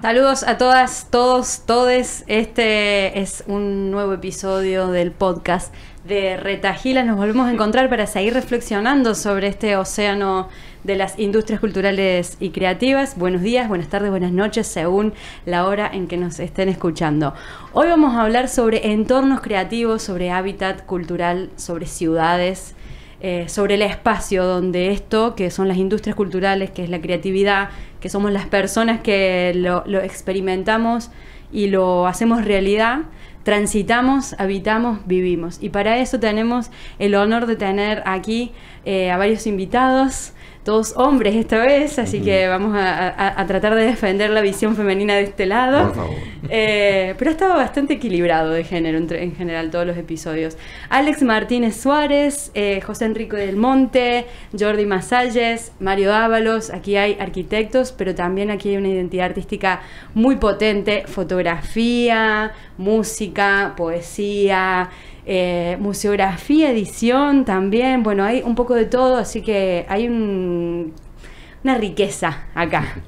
Saludos a todas, todos, todes. Este es un nuevo episodio del podcast de Retagila. Nos volvemos a encontrar para seguir reflexionando sobre este océano de las industrias culturales y creativas. Buenos días, buenas tardes, buenas noches, según la hora en que nos estén escuchando. Hoy vamos a hablar sobre entornos creativos, sobre hábitat cultural, sobre ciudades. Eh, sobre el espacio donde esto, que son las industrias culturales, que es la creatividad, que somos las personas que lo, experimentamos y lo hacemos realidad, transitamos, habitamos, vivimos. Y para eso tenemos el honor de tener aquí eh, a varios invitados todos hombres esta vez, así que vamos a, tratar de defender la visión femenina de este lado. Eh, pero ha estado bastante equilibrado de género en general todos los episodios. Alex Martínez Suárez, eh, José Enrico del Monte, Jordi Masalles, Mario Ábalos, aquí hay arquitectos, pero también aquí hay una identidad artística muy potente, fotografía, música, poesía. Eh, museografía, edición también, bueno, hay un poco de todo, así que hay una riqueza acá.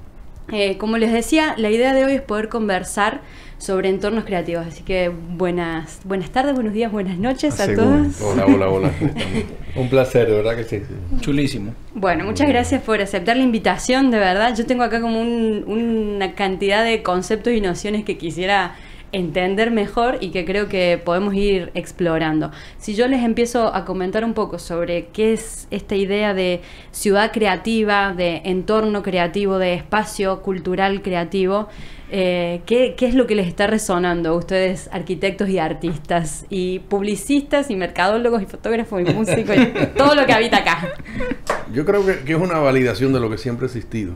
Eh, como les decía, la idea de hoy es poder conversar sobre entornos creativos. Así que buenas, buenas tardes, buenos días, buenas noches a todos. Hola, hola, hola. un placer, de verdad que sí. Chulísimo. Bueno, muchas gracias por aceptar la invitación, de verdad. Yo tengo acá como una cantidad de conceptos y nociones que quisiera entender mejor y que creo que podemos ir explorando. Si yo les empiezo a comentar un poco sobre qué es esta idea de ciudad creativa, de entorno creativo, de espacio cultural creativo, eh, ¿qué, es lo que les está resonando a ustedes, arquitectos y artistas, y publicistas y mercadólogos y fotógrafos y músicos, y todo lo que habita acá? Yo creo que, que es una validación de lo que siempre ha existido.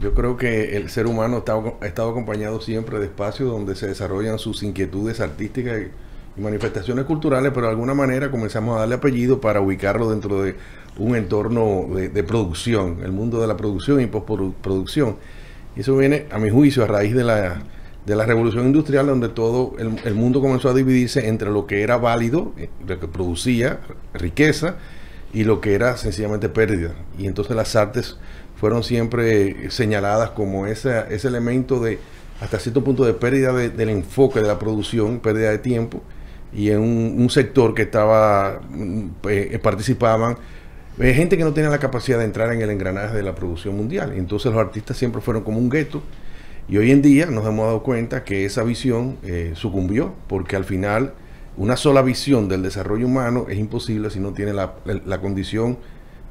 Yo creo que el ser humano ha estado acompañado siempre de espacios donde se desarrollan sus inquietudes artísticas y, manifestaciones culturales, pero de alguna manera comenzamos a darle apellido para ubicarlo dentro de un entorno de, producción, el mundo de la producción y postproducción. Y eso viene, a mi juicio, a raíz de la, de la revolución industrial, donde todo el, mundo comenzó a dividirse entre lo que era válido, eh, lo que producía riqueza, y lo que era sencillamente pérdida. Y entonces las artes fueron siempre señaladas como ese, ese elemento de, hasta cierto punto, de pérdida del enfoque de la producción, pérdida de tiempo, y en un, sector que estaba, mm, eh, participaban eh, gente que no tenía la capacidad de entrar en el engranaje de la producción mundial. Entonces los artistas siempre fueron como un gueto, y hoy en día nos hemos dado cuenta que esa visión eh, sucumbió, porque al final una sola visión del desarrollo humano es imposible si no tiene la, la condición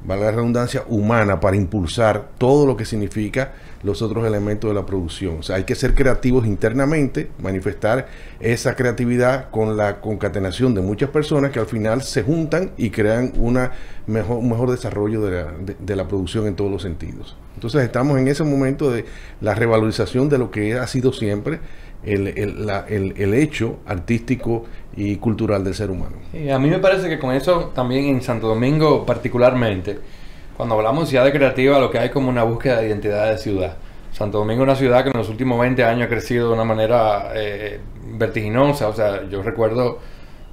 valga la redundancia, humana para impulsar todo lo que significa los otros elementos de la producción. O sea, hay que ser creativos internamente, manifestar esa creatividad con la concatenación de muchas personas que al final se juntan y crean una mejor, un mejor desarrollo de la, producción en todos los sentidos. Entonces estamos en ese momento de la revalorización de lo que ha sido siempre el, hecho artístico y cultural del ser humano. a mí me parece que con eso también en Santo Domingo particularmente, cuando hablamos de ciudad creativa, lo que hay como una búsqueda de identidad de ciudad. Santo Domingo es una ciudad que en los últimos 20 años ha crecido de una manera eh, vertiginosa. O sea, yo recuerdo,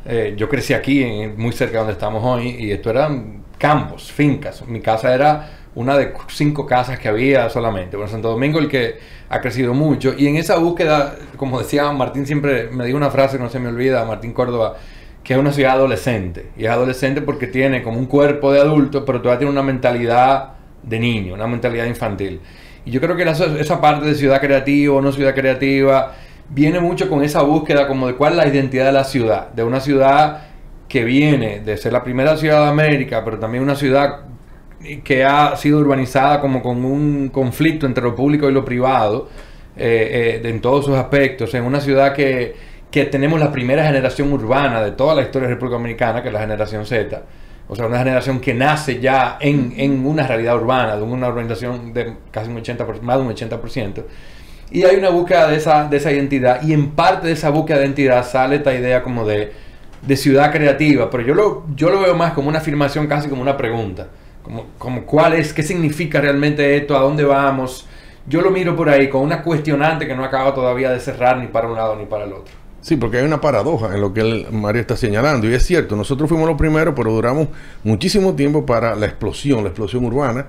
eh, yo crecí aquí, muy cerca de donde estamos hoy, y esto eran campos, fincas. Mi casa era una de cinco casas que había solamente. Bueno, Santo Domingo el que ha crecido mucho. Y en esa búsqueda, como decía Martín, siempre me dijo una frase que no se me olvida, Martín Córdoba, que es una ciudad adolescente. Y es adolescente porque tiene como un cuerpo de adulto, pero todavía tiene una mentalidad de niño, una mentalidad infantil. Y yo creo que esa parte de ciudad creativa o no ciudad creativa viene mucho con esa búsqueda como de cuál es la identidad de la ciudad, de una ciudad que viene de ser la primera ciudad de América, pero también una ciudad que ha sido urbanizada como con un conflicto entre lo público y lo privado, eh, eh, en todos sus aspectos, en una ciudad que, que, tenemos la primera generación urbana de toda la historia de la República Dominicana, que es la generación Z, o sea, una generación que nace ya en, en una realidad urbana, de una urbanización de casi un 80%, más de un 80%. Y hay una búsqueda de esa, de esa identidad, y en parte de esa búsqueda de identidad sale esta idea como de, de ciudad creativa, pero yo lo, yo lo veo más como una afirmación, casi como una pregunta como, cuál es, qué significa realmente esto, a dónde vamos. Yo lo miro por ahí con una cuestionante que no acaba todavía de cerrar ni para un lado ni para el otro. Sí, porque hay una paradoja en lo que el Mario está señalando. Y es cierto, nosotros fuimos los primeros, pero duramos muchísimo tiempo para la explosión, la explosión urbana,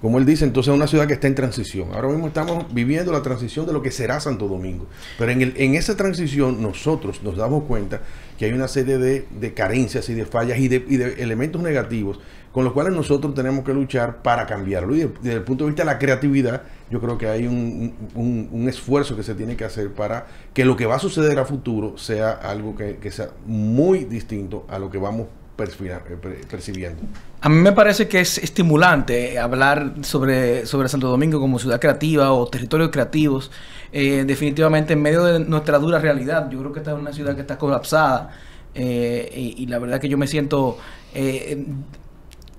como él dice, entonces es una ciudad que está en transición. Ahora mismo estamos viviendo la transición de lo que será Santo Domingo. Pero en, el, en esa transición nosotros nos damos cuenta que hay una serie de, de carencias y de fallas y de, y de, elementos negativos con los cuales nosotros tenemos que luchar para cambiarlo. Y desde, el punto de vista de la creatividad, yo creo que hay un, un, esfuerzo que se tiene que hacer para que lo que va a suceder a futuro sea algo que, que sea muy distinto a lo que vamos percibiendo. A mí me parece que es estimulante hablar sobre, sobre Santo Domingo como ciudad creativa o territorios creativos. Eh, definitivamente en medio de nuestra dura realidad. Yo creo que esta es una ciudad que está colapsada eh, y, la verdad que yo me siento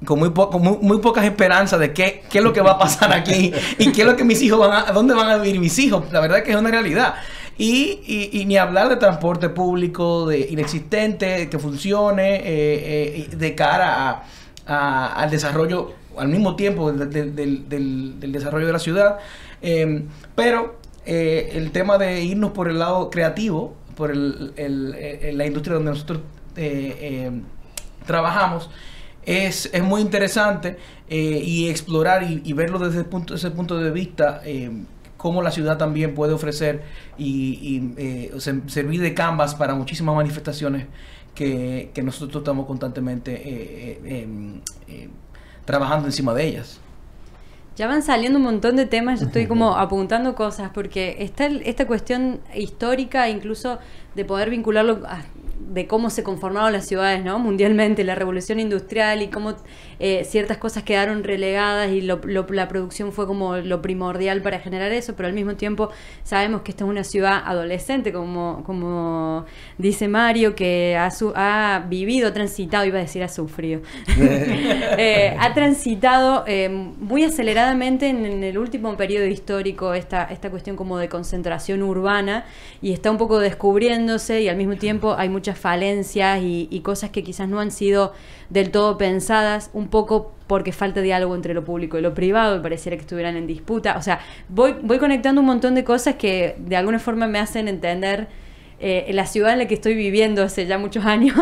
con muy, po muy, muy, pocas esperanzas de qué, qué, es lo que va a pasar aquí y qué es lo que mis hijos van a, dónde van a vivir mis hijos. La verdad que es una realidad. Y, y, ni hablar de transporte público de inexistente, que funcione eh, eh, de cara a, al desarrollo, al mismo tiempo del, desarrollo de la ciudad. Eh, pero eh, el tema de irnos por el lado creativo, por el, la industria donde nosotros eh, trabajamos, es, es, muy interesante y explorar y, verlo desde, el punto, ese punto de vista cómo la ciudad también puede ofrecer y, y eh, servir de canvas para muchísimas manifestaciones que, que nosotros estamos constantemente eh, eh, eh, trabajando encima de ellas. Ya van saliendo un montón de temas, yo estoy como apuntando cosas, porque está esta cuestión histórica, incluso de poder vincularlo a, de cómo se conformaron las ciudades ¿no? mundialmente, la revolución industrial y cómo eh, ciertas cosas quedaron relegadas y lo, la producción fue como lo primordial para generar eso, pero al mismo tiempo sabemos que esta es una ciudad adolescente, como, como dice Mario, que ha, su, ha vivido, transitado, iba a decir ha sufrido, eh, ha transitado eh, muy aceleradamente en, en, el último periodo histórico esta, esta cuestión como de concentración urbana y está un poco descubriéndose y al mismo tiempo hay muchas falencias y, y cosas que quizás no han sido del todo pensadas, un poco porque falta diálogo entre lo público y lo privado, y pareciera que estuvieran en disputa. O sea, voy, voy conectando un montón de cosas que de alguna forma me hacen entender eh, la ciudad en la que estoy viviendo hace ya muchos años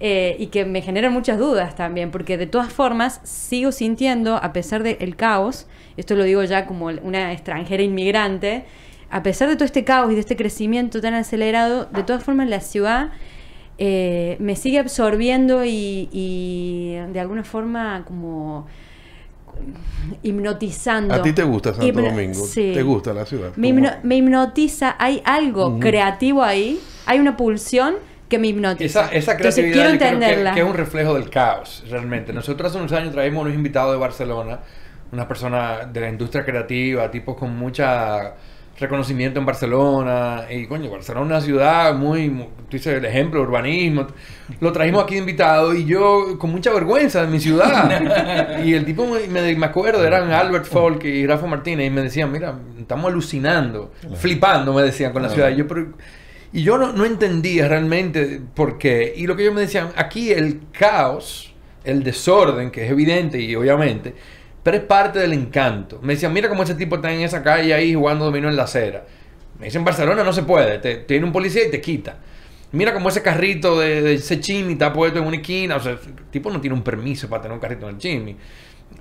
eh, y que me generan muchas dudas también, porque de todas formas sigo sintiendo, a pesar del caos, esto lo digo ya como una extranjera inmigrante, a pesar de todo este caos y de este crecimiento tan acelerado, de todas formas la ciudad eh, me sigue absorbiendo y, y, de alguna forma como hipnotizando. ¿A ti te gusta Santo Hipno Domingo? Sí. ¿Te gusta la ciudad? Me, hipno me hipnotiza, hay algo uh -huh. creativo ahí, hay una pulsión que me hipnotiza. Esa, esa creatividad quiero entenderla. Que, que, es un reflejo del caos, realmente. Nosotros hace unos años traímos unos invitados de Barcelona, una persona de la industria creativa, tipos con mucha reconocimiento en Barcelona. Y coño, Barcelona es una ciudad muy, muy tú dices el ejemplo, urbanismo. Lo trajimos aquí de invitado y yo con mucha vergüenza de mi ciudad. y el tipo me, me acuerdo, eran Albert Folk y Rafa Martínez, y me decían, mira, estamos alucinando, claro. flipando, me decían con la ciudad. Y yo, pero, y yo no, no entendía realmente por qué. Y lo que ellos me decían, aquí el caos, el desorden, que es evidente y obviamente pero es parte del encanto. Me decían, mira cómo ese tipo está en esa calle ahí jugando dominó en la acera. Me dicen, en Barcelona no se puede, te, tiene un policía y te quita. Mira cómo ese carrito de, ese chimi está puesto en una esquina. O sea, el tipo no tiene un permiso para tener un carrito en el chimi.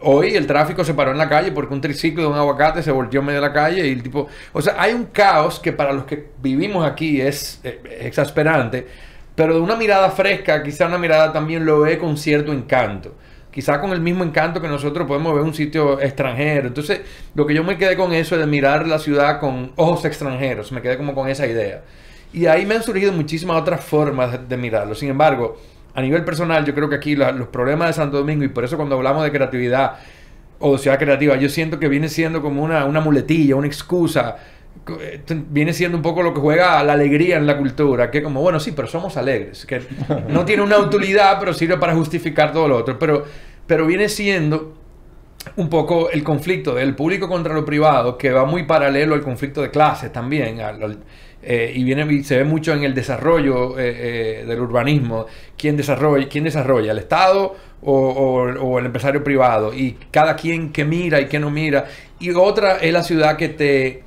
Hoy el tráfico se paró en la calle porque un triciclo de un aguacate se volteó en medio de la calle y el tipo... O sea, hay un caos que para los que vivimos aquí es eh, exasperante, pero de una mirada fresca, quizá una mirada también lo ve con cierto encanto quizá con el mismo encanto que nosotros podemos ver un sitio extranjero. Entonces, lo que yo me quedé con eso es de mirar la ciudad con ojos extranjeros, me quedé como con esa idea. Y ahí me han surgido muchísimas otras formas de, mirarlo. Sin embargo, a nivel personal, yo creo que aquí los problemas de Santo Domingo, y por eso cuando hablamos de creatividad o de ciudad creativa, yo siento que viene siendo como una, una muletilla, una excusa viene siendo un poco lo que juega la alegría en la cultura, que como, bueno, sí, pero somos alegres, que no tiene una utilidad, pero sirve para justificar todo lo otro, pero, pero viene siendo un poco el conflicto del público contra lo privado, que va muy paralelo al conflicto de clases también, eh, y viene se ve mucho en el desarrollo eh, eh, del urbanismo, quién desarrolla, quién desarrolla, el Estado o, o, el empresario privado, y cada quien que mira y que no mira, y otra es la ciudad que te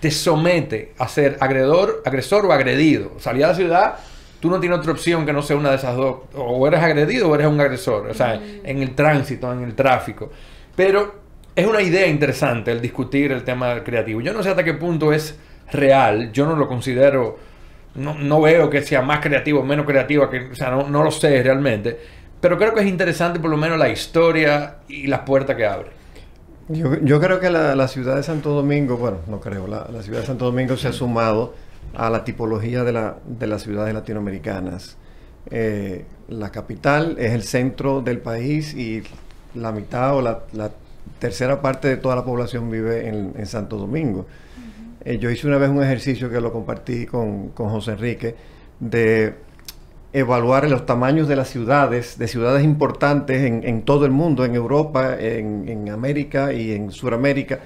te somete a ser agredor, agresor o agredido. Salir a la ciudad, tú no tienes otra opción que no sea una de esas dos. O eres agredido o eres un agresor. O sea, mm. en el tránsito, en el tráfico. Pero es una idea interesante el discutir el tema creativo. Yo no sé hasta qué punto es real, yo no lo considero, no, no veo que sea más creativo o menos creativo, que, o sea, no, no lo sé realmente, pero creo que es interesante por lo menos la historia y las puertas que abre. Yo, yo creo que la, la ciudad de Santo Domingo, bueno, no creo, la, la ciudad de Santo Domingo se ha sumado a la tipología de, la, de las ciudades latinoamericanas. Eh, la capital es el centro del país y la mitad o la, la tercera parte de toda la población vive en, en Santo Domingo. Eh, yo hice una vez un ejercicio que lo compartí con, con José Enrique de evaluar los tamaños de las ciudades, de ciudades importantes en, todo el mundo, en Europa, en, América y en Sudamérica.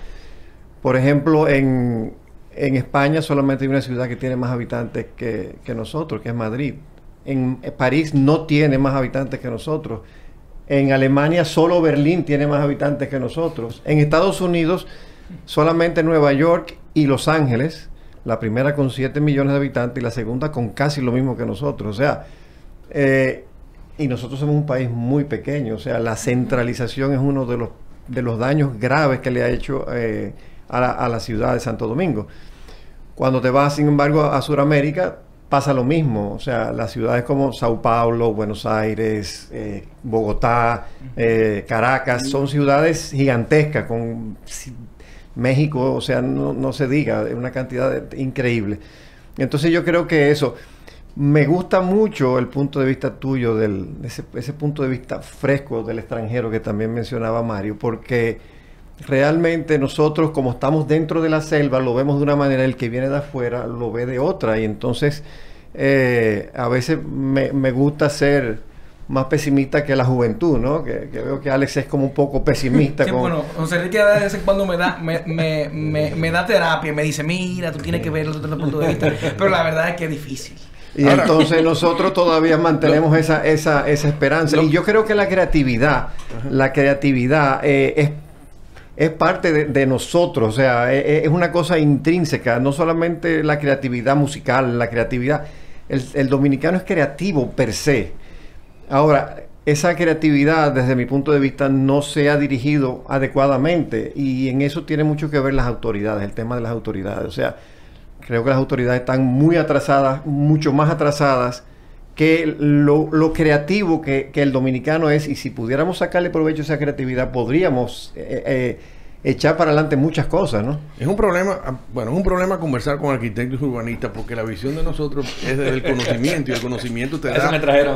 Por ejemplo, en, en España solamente hay una ciudad que tiene más habitantes que, nosotros, que es Madrid. En París no tiene más habitantes que nosotros. En Alemania solo Berlín tiene más habitantes que nosotros. En Estados Unidos solamente Nueva York y Los Ángeles, la primera con 7 millones de habitantes y la segunda con casi lo mismo que nosotros. O sea, eh, y nosotros somos un país muy pequeño. O sea, la centralización es uno de los, de los daños graves que le ha hecho eh, a, la, a la ciudad de Santo Domingo. Cuando te vas, sin embargo, a, a Sudamérica, pasa lo mismo. O sea, las ciudades como Sao Paulo, Buenos Aires, eh, Bogotá, Caracas, son ciudades gigantescas con México, o sea, no, no se diga, una cantidad increíble. Entonces yo creo que eso, me gusta mucho el punto de vista tuyo, ese punto de vista fresco del extranjero que también mencionaba Mario, porque realmente nosotros como estamos dentro de la selva lo vemos de una manera, el que viene de afuera lo ve de otra y entonces eh, a veces me, me gusta ser más pesimista que la juventud, ¿no? Que, que veo que Alex es como un poco pesimista. Sí, con- bueno, José Enrique de vez en cuando me da, me, me, me, me da terapia y me dice, mira, tú tienes que verlo desde otro punto de vista. Pero la verdad es que es difícil. Y Ahora- entonces nosotros todavía mantenemos esa, esa, esa esperanza. Y yo creo que la creatividad, la creatividad eh, es, es parte de, de nosotros, o sea, e- e- es, una cosa intrínseca, no solamente la creatividad musical, la creatividad. El, el dominicano es creativo per se. Ahora, esa creatividad, desde mi punto de vista, no se ha dirigido adecuadamente y en eso tiene mucho que ver las autoridades, el tema de las autoridades. O sea, creo que las autoridades están muy atrasadas, mucho más atrasadas que lo, lo creativo que, que el dominicano es y si pudiéramos sacarle provecho a esa creatividad podríamos eh, eh, echar para adelante muchas cosas, ¿no? Es un problema, ah, bueno, es un problema conversar con arquitectos urbanistas porque la visión de nosotros es del conocimiento y el conocimiento te da,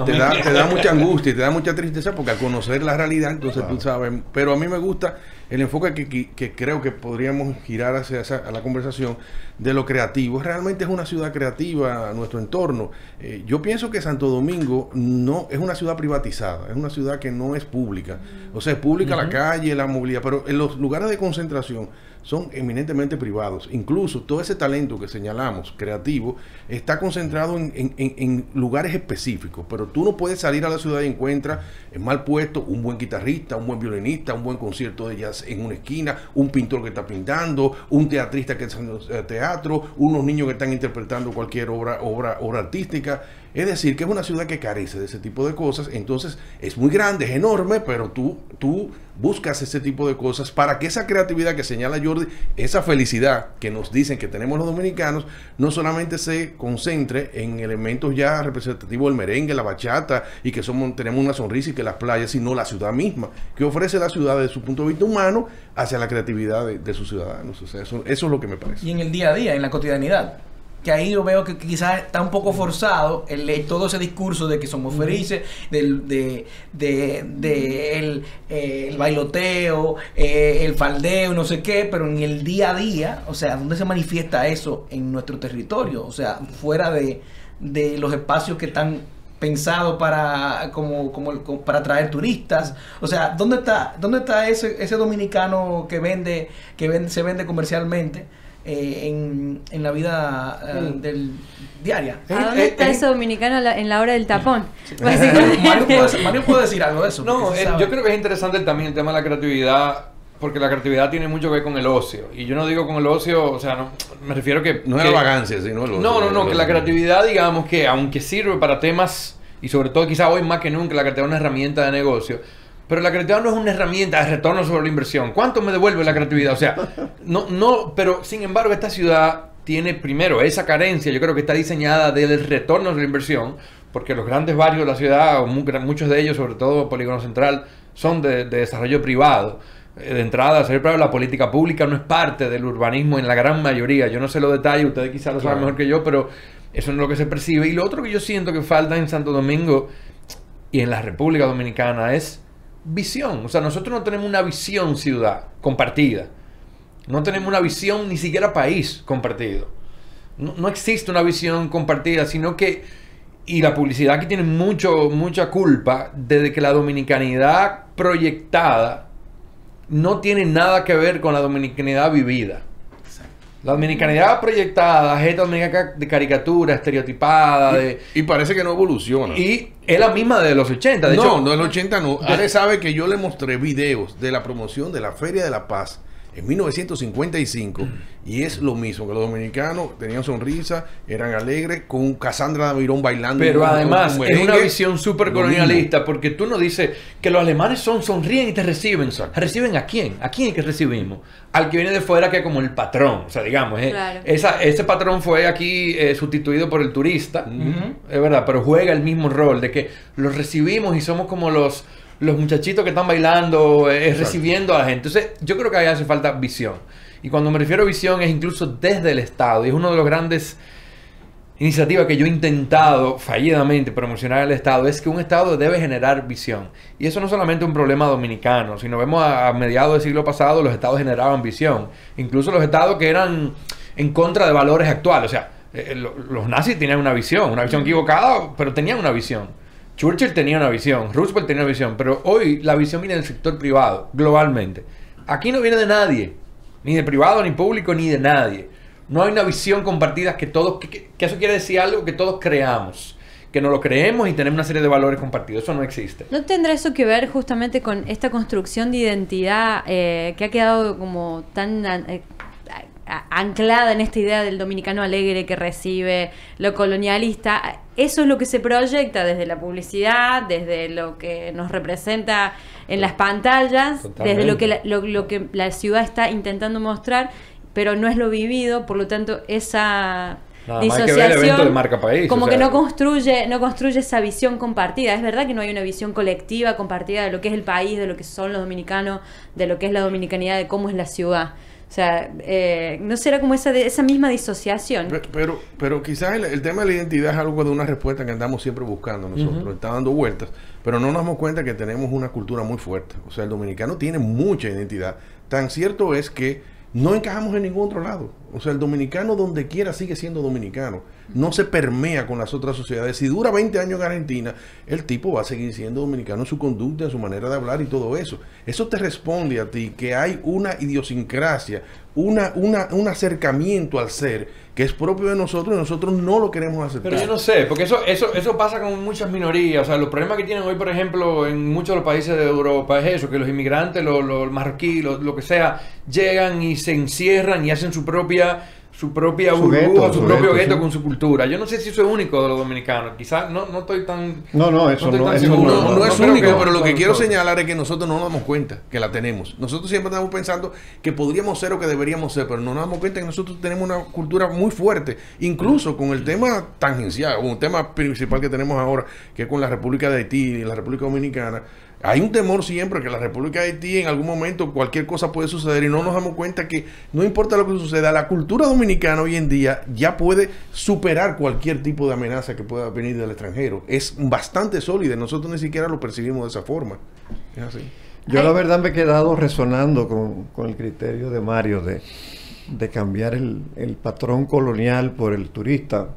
te da, te da mucha angustia y te da mucha tristeza porque al conocer la realidad, entonces tú sabes, pero a mí me gusta el enfoque que, que- que creo que podríamos girar hacia esa, a la conversación de lo creativo. Realmente es una ciudad creativa nuestro entorno. Eh, yo pienso que Santo Domingo no es una ciudad privatizada, es una ciudad que no es pública. O sea, es pública la calle, la movilidad, pero en los lugares de concentración son eminentemente privados. Incluso todo ese talento que señalamos, creativo, está concentrado en, en- lugares específicos. Pero tú no puedes salir a la ciudad y encuentras en mal puesto un buen guitarrista, un buen violinista, un buen concierto de jazz en una esquina, un pintor que está pintando, un teatrista que está haciendo eh, teatro, unos niños que están interpretando cualquier obra, obra, obra artística. Es decir, que es una ciudad que carece de ese tipo de cosas. Entonces, es muy grande, es enorme, pero tú, tú buscas ese tipo de cosas para que esa creatividad que señala Jordi, esa felicidad que nos dicen que tenemos los dominicanos, no solamente se concentre en elementos ya representativos del merengue, la bachata, y que somos, tenemos una sonrisa y que las playas, sino la ciudad misma, que ofrece la ciudad desde su punto de vista humano hacia la creatividad de, sus ciudadanos. O sea, eso, eso es lo que me parece. Y en el día a día, en la cotidianidad. Que ahí yo veo que quizás está un poco forzado el, todo ese discurso de que somos felices, del, de, de, de el, eh, el bailoteo, eh, el faldeo, no sé qué, pero en el día a día, o sea, ¿dónde se manifiesta eso en nuestro territorio? O sea, fuera de, de los espacios que están pensados para como, como, como para atraer turistas. O sea dónde está dónde está ese, ese dominicano que vende que vende, se vende comercialmente eh, en, en la vida eh, del diaria. ¿A dónde Eh, está eh, ese dominicano en la hora del tapón? Mario puede, Mario puede decir algo de eso No, yo creo que es interesante también el tema de la creatividad, porque la creatividad tiene mucho que ver con el ocio. Y yo no digo con el ocio, o sea, no, me refiero que... No es la vagancia, sino el No, no, no, el- que la creatividad, digamos que aunque sirve para temas, y sobre todo quizá hoy más que nunca, la creatividad es una herramienta de negocio, Pero la creatividad no es una herramienta de retorno sobre la inversión. ¿Cuánto me devuelve la creatividad? O sea, no, no, pero sin embargo, esta ciudad tiene primero esa carencia, yo creo que está diseñada del retorno de la inversión, porque los grandes barrios de la ciudad, muchos de ellos, sobre todo Polígono Central, son de, desarrollo privado. Eh, de entrada, la política pública no es parte del urbanismo en la gran mayoría. Yo no sé los detalles, ustedes quizás lo saben mejor que yo, pero eso no es lo que se percibe. Y lo otro que yo siento que falta en Santo Domingo y en la República Dominicana es visión. O sea, nosotros no tenemos una visión ciudad compartida. No tenemos una visión ni siquiera país compartido. No, existe una visión compartida, sino que y la publicidad aquí tiene mucho, mucha culpa desde que la dominicanidad proyectada no tiene nada que ver con la dominicanidad vivida. La dominicanidad proyectada es esta dominicanidad de caricatura, estereotipada. De, y, parece que no evoluciona. Y es la misma de los 80. De no, hecho, no, de los 80 no. Ale sabe que yo le mostré videos de la promoción de la Feria de la Paz en 1955 y es lo mismo que los dominicanos tenían sonrisa, eran alegres con Cassandra Damirón bailando. Pero además es una visión súper colonialista porque tú no dices que los alemanes son sonríen y te reciben. ¿Reciben a quién? ¿A quién es que recibimos? Al que viene de fuera que es como el patrón. O sea, digamos, eh, esa, ese patrón fue aquí eh, sustituido por el turista. Es verdad, pero juega el mismo rol de que los recibimos y somos como los los muchachitos que están bailando, eh, recibiendo a la gente. Entonces, yo creo que ahí hace falta visión. Y cuando me refiero a visión es incluso desde el Estado. Y es uno de los grandes iniciativas que yo he intentado fallidamente promocionar al Estado. Es que un Estado debe generar visión. Y eso no es solamente un problema dominicano. Si nos vemos a, mediados del siglo pasado, los Estados generaban visión. Incluso los Estados que eran en contra de valores actuales. O sea, eh, los nazis tenían una visión, una visión equivocada, pero tenían una visión. Churchill tenía una visión, Roosevelt tenía una visión, pero hoy la visión viene del sector privado, globalmente. Aquí no viene de nadie, ni de privado, ni público, ni de nadie. No hay una visión compartida que todos, que, eso quiere decir algo que todos creamos que no lo creemos y tenemos una serie de valores compartidos. Eso no existe. ¿No tendrá eso que ver justamente con esta construcción de identidad eh, que ha quedado como tan eh, anclada en esta idea del dominicano alegre que recibe lo colonialista, eso es lo que se proyecta desde la publicidad, desde lo que nos representa en las pantallas, desde lo que, la, lo, que la ciudad está intentando mostrar, pero no es lo vivido, por lo tanto esa disociación de marca país, como que no construye no construye esa visión compartida. Es verdad que no hay una visión colectiva compartida de lo que es el país de lo que son los dominicanos de lo que es la dominicanidad de cómo es la ciudad o sea, eh, no será como esa, esa misma disociación. Pero, pero, quizás el, tema de la identidad es algo de una respuesta que andamos siempre buscando nosotros, está dando vueltas, pero no nos damos cuenta que tenemos una cultura muy fuerte. O sea, el dominicano tiene mucha identidad. Tan cierto es que no encajamos en ningún otro lado. O sea, el dominicano donde quiera sigue siendo dominicano. No se permea con las otras sociedades. Si dura 20 años en Argentina, el tipo va a seguir siendo dominicano en su conducta, en su manera de hablar y todo eso. Eso te responde a ti que hay una idiosincrasia, una, una, un acercamiento al ser que es propio de nosotros y nosotros no lo queremos aceptar. Pero yo no sé, porque eso, eso, eso pasa con muchas minorías. O sea, los problemas que tienen hoy, por ejemplo, en muchos de los países de Europa es eso, que los inmigrantes, los, los marroquíes, lo que sea, llegan y se encierran y hacen su propia su propia burbuja, su, propio gueto con su cultura. Yo no sé si eso es único de los dominicanos. Quizás no, no estoy tan. No, no, eso no, es, no, es único, pero lo que quiero señalar es que nosotros no nos damos cuenta que la tenemos. Nosotros siempre estamos pensando que podríamos ser o que deberíamos ser, pero no nos damos cuenta que nosotros tenemos una cultura muy fuerte, incluso con el tema tangencial, un tema principal que tenemos ahora, que es con la República de Haití y la República Dominicana hay un temor siempre que la República de Haití en algún momento cualquier cosa puede suceder y no nos damos cuenta que no importa lo que suceda, la cultura dominicana hoy en día ya puede superar cualquier tipo de amenaza que pueda venir del extranjero. Es bastante sólida, nosotros ni siquiera lo percibimos de esa forma. Es así. Yo la verdad me he quedado resonando con, el criterio de Mario de, de cambiar el, el patrón colonial por el turista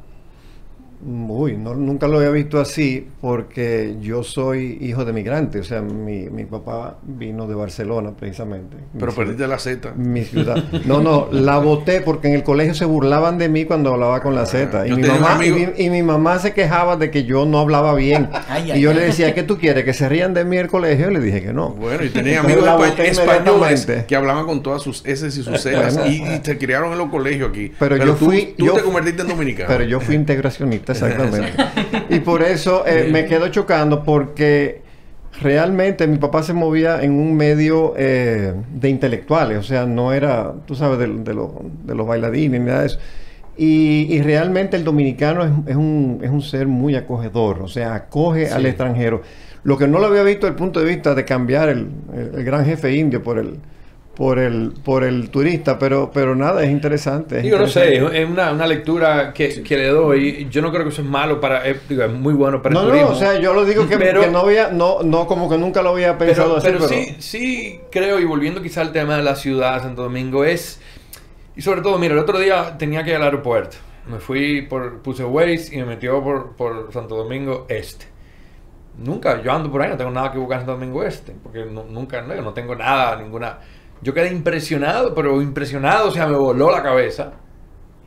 Uy, no, nunca lo había visto así porque yo soy hijo de migrante, o sea, mi, mi papá vino de Barcelona precisamente. Pero perdiste la Z. Mi ciudad. No, no, la voté porque en el colegio se burlaban de mí cuando hablaba con la Z. Y, mi mamá, y, mi, mamá se quejaba de que yo no hablaba bien. y yo le decía, ¿qué tú quieres? ¿Que se rían de mí el colegio? Y le dije que no. Bueno, y tenía amigos españoles que hablaban con todas sus S y sus C y, se criaron en los colegios aquí. Pero, yo fui... Tú, te convertiste en dominicano. Pero yo fui integracionista exactamente. y por eso eh, me quedo chocando porque realmente mi papá se movía en un medio eh, de intelectuales, o sea, no era, tú sabes, de, de, los- de los bailarines ni nada de eso. Y, y realmente el dominicano es, es un, es un ser muy acogedor, o sea, acoge al extranjero. Lo que no lo había visto desde el punto de vista de cambiar el, el- el gran jefe indio por el, por el, por el turista, pero, pero nada, es interesante. es Digo, no sé, interesante. es una, una lectura que, que le doy. Yo no creo que eso es malo para. eh, digo, es muy bueno para No, el no, turismo. o sea, yo lo digo que, Pero- que no había, no, no, como que nunca lo había pensado pero, así, pero pero, sí, sí creo, y volviendo quizá al tema de la ciudad de Santo Domingo, es. Y sobre todo, mira, el otro día tenía que ir al aeropuerto. Me fui por. Puse Waze y me metió por, por Santo Domingo Este. Nunca, yo ando por ahí, no tengo nada que buscar en Santo Domingo Este. Porque no- nunca, no, no tengo nada, ninguna. Yo quedé impresionado, pero impresionado, o sea, me voló la cabeza.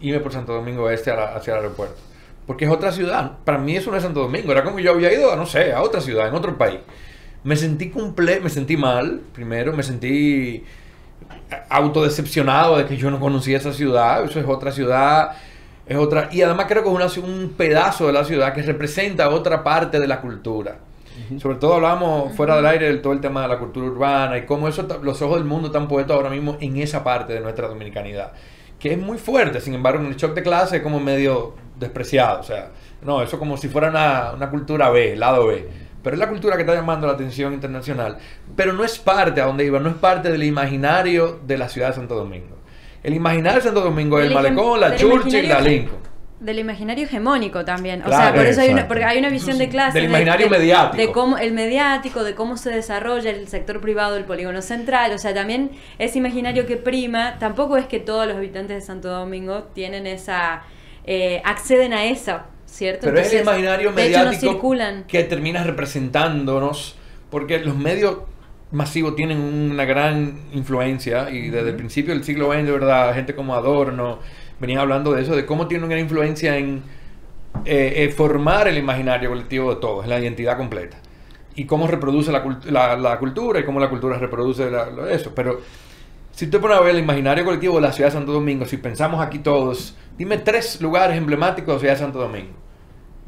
Irme por Santo Domingo Este hacia el aeropuerto. Porque es otra ciudad. Para mí eso no es Santo Domingo. Era como yo había ido, a, no sé, a otra ciudad, en otro país. Me sentí comple me sentí mal, primero. Me sentí autodecepcionado de que yo no conocía esa ciudad. Eso es otra ciudad. Es otra. Y además creo que es un pedazo de la ciudad que representa otra parte de la cultura. Sobre todo hablamos fuera del aire del todo el tema de la cultura urbana y cómo eso, los ojos del mundo están puestos ahora mismo en esa parte de nuestra dominicanidad. Que es muy fuerte, sin embargo, en el shock de clase es como medio despreciado. O sea, no, eso como si fuera una, una cultura B, lado B. Pero es la cultura que está llamando la atención internacional. Pero no es parte, a donde iba, no es parte del imaginario de la ciudad de Santo Domingo. El imaginario de Santo Domingo es el malecón, la Churchill y la Lincoln. Del imaginario hegemónico también. O sea, por eso hay una, porque hay una visión de clase. Del de- imaginario de- mediático. De cómo, el mediático, de cómo se desarrolla el sector privado del polígono central. O sea, también ese imaginario que prima, tampoco es que todos los habitantes de Santo Domingo tienen esa. eh, acceden a eso, ¿cierto? Pero es el imaginario hecho, mediático circulan. que termina representándonos, porque los medios masivos tienen una gran influencia y desde el principio del siglo XX, de verdad, gente como Adorno venían hablando de eso, de cómo tiene una gran influencia en eh, eh, formar el imaginario colectivo de todos, la identidad completa. Y cómo reproduce la, cult- la- la cultura y cómo la cultura reproduce la- lo- eso. Pero si tú te pones a ver el imaginario colectivo de la ciudad de Santo Domingo, si pensamos aquí todos, dime tres lugares emblemáticos de la ciudad de Santo Domingo.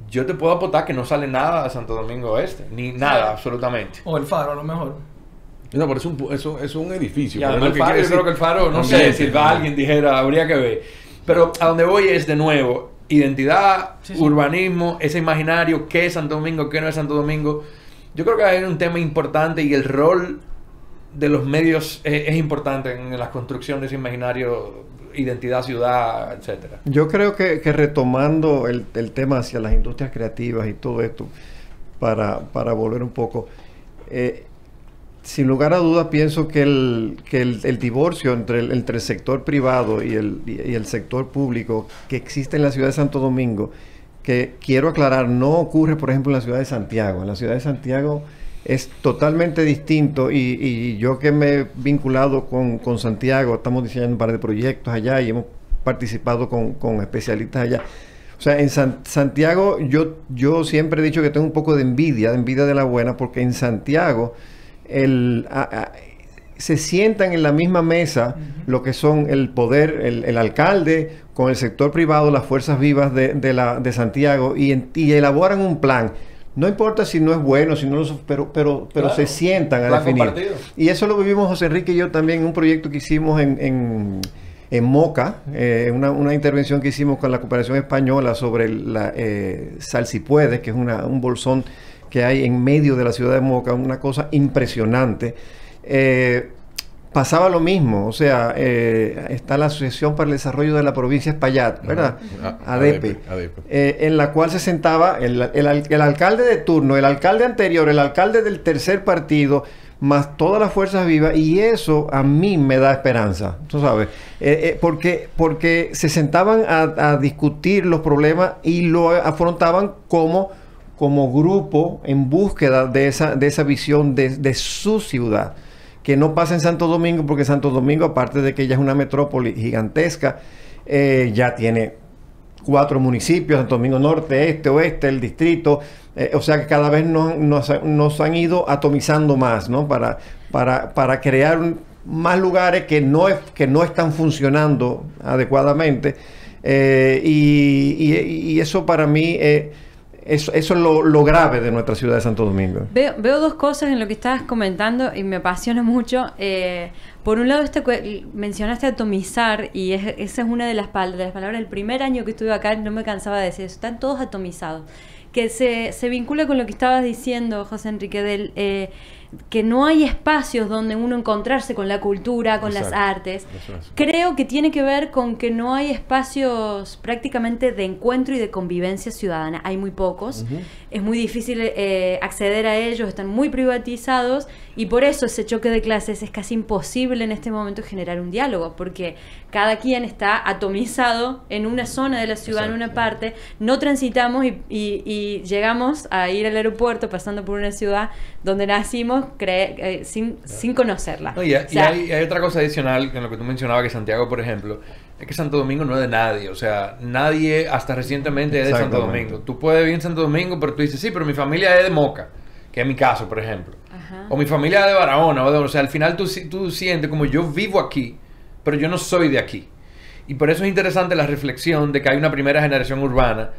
Yo te puedo apostar que no sale nada de Santo Domingo Oeste, ni nada, absolutamente. O el faro, a lo mejor. No, pero es un, pu- eso, es un edificio. Pero es el faro, yo creo que el faro, no sé, si sí. alguien dijera, habría que ver. Pero a donde voy es de nuevo, identidad, Sí, sí. urbanismo, ese imaginario, qué es Santo Domingo, qué no es Santo Domingo. Yo creo que hay un tema importante y el rol de los medios es, es importante en la construcción de ese imaginario, identidad, ciudad, etcétera. Yo creo que, que retomando el, el tema hacia las industrias creativas y todo esto, para, para volver un poco, eh, sin lugar a dudas pienso que el, que el, divorcio entre el, entre sector privado y el, y, el sector público que existe en la ciudad de Santo Domingo, que quiero aclarar, no ocurre, por ejemplo, en la ciudad de Santiago. En la ciudad de Santiago es totalmente distinto y, y yo que me he vinculado con, con Santiago, estamos diseñando un par de proyectos allá y hemos participado con, con especialistas allá. O sea, en San- Santiago yo, yo siempre he dicho que tengo un poco de envidia, de envidia de la buena, porque en Santiago el, a- a- se sientan en la misma mesa lo que son el poder, el, el alcalde, con el sector privado, las fuerzas vivas de, de la, de Santiago, y, en- y elaboran un plan. No importa si no es bueno, si no lo, pero, pero, pero Claro. se sientan a Plan definir. compartido. Y eso lo vivimos José Enrique y yo también en un proyecto que hicimos en, en, en Moca, eh, una, una intervención que hicimos con la cooperación española sobre el- la eh, Sal si puedes, que es una- un bolsón que hay en medio de la ciudad de Moca, una cosa impresionante. Eh, pasaba lo mismo, o sea, eh, está la Asociación para el Desarrollo de la Provincia Espaillat, ¿verdad? ADEPE. ADEPE. Eh, en la cual se sentaba el, el el alcalde de turno, el alcalde anterior, el alcalde del tercer partido, más todas las fuerzas vivas, y eso a mí me da esperanza, tú sabes, Eh, eh, porque, porque se sentaban a, a discutir los problemas y lo afrontaban como, como grupo en búsqueda de esa, de esa visión de, de su ciudad que no pasa en Santo Domingo, porque Santo Domingo, aparte de que ya es una metrópoli gigantesca, eh, ya tiene cuatro municipios, Santo Domingo Norte, Este, Oeste, el distrito, eh, o sea que cada vez nos, nos, nos han ido atomizando más, ¿no? Para, para, para crear más lugares que no, es, que no están funcionando adecuadamente. Eh, y, y- eso para mí eso, eso es lo, lo grave de nuestra ciudad de Santo Domingo. Veo, veo dos cosas en lo que estabas comentando y me apasiona mucho. Eh, por un lado, este, mencionaste atomizar y es- esa es una de las, de las palabras. El primer año que estuve acá no me cansaba de decir eso. Están todos atomizados. Que se, se vincula con lo que estabas diciendo, José Enrique, del, eh, que no hay espacios donde uno encontrarse con la cultura, con las artes. Es. Creo que tiene que ver con que no hay espacios prácticamente de encuentro y de convivencia ciudadana. Hay muy pocos. Es muy difícil eh, acceder a ellos, están muy privatizados y por eso ese choque de clases es casi imposible en este momento generar un diálogo, porque cada quien está atomizado en una zona de la ciudad, en una parte, no transitamos y, y- y llegamos a ir al aeropuerto pasando por una ciudad donde nacimos cre- eh, sin, sin conocerla. No, y, O y sea, hay, hay otra cosa adicional en lo que tú mencionabas, que Santiago, por ejemplo, es que Santo Domingo no es de nadie. O sea, nadie hasta recientemente es de Santo. Domingo. Tú puedes vivir en Santo Domingo, pero tú dices, sí, pero mi familia es de Moca, que es mi caso, por ejemplo. Ajá. O mi familia de Barahona. O, de- o sea, al final tú, tú sientes como yo vivo aquí, pero yo no soy de aquí. Y por eso es interesante la reflexión de que hay una primera generación urbana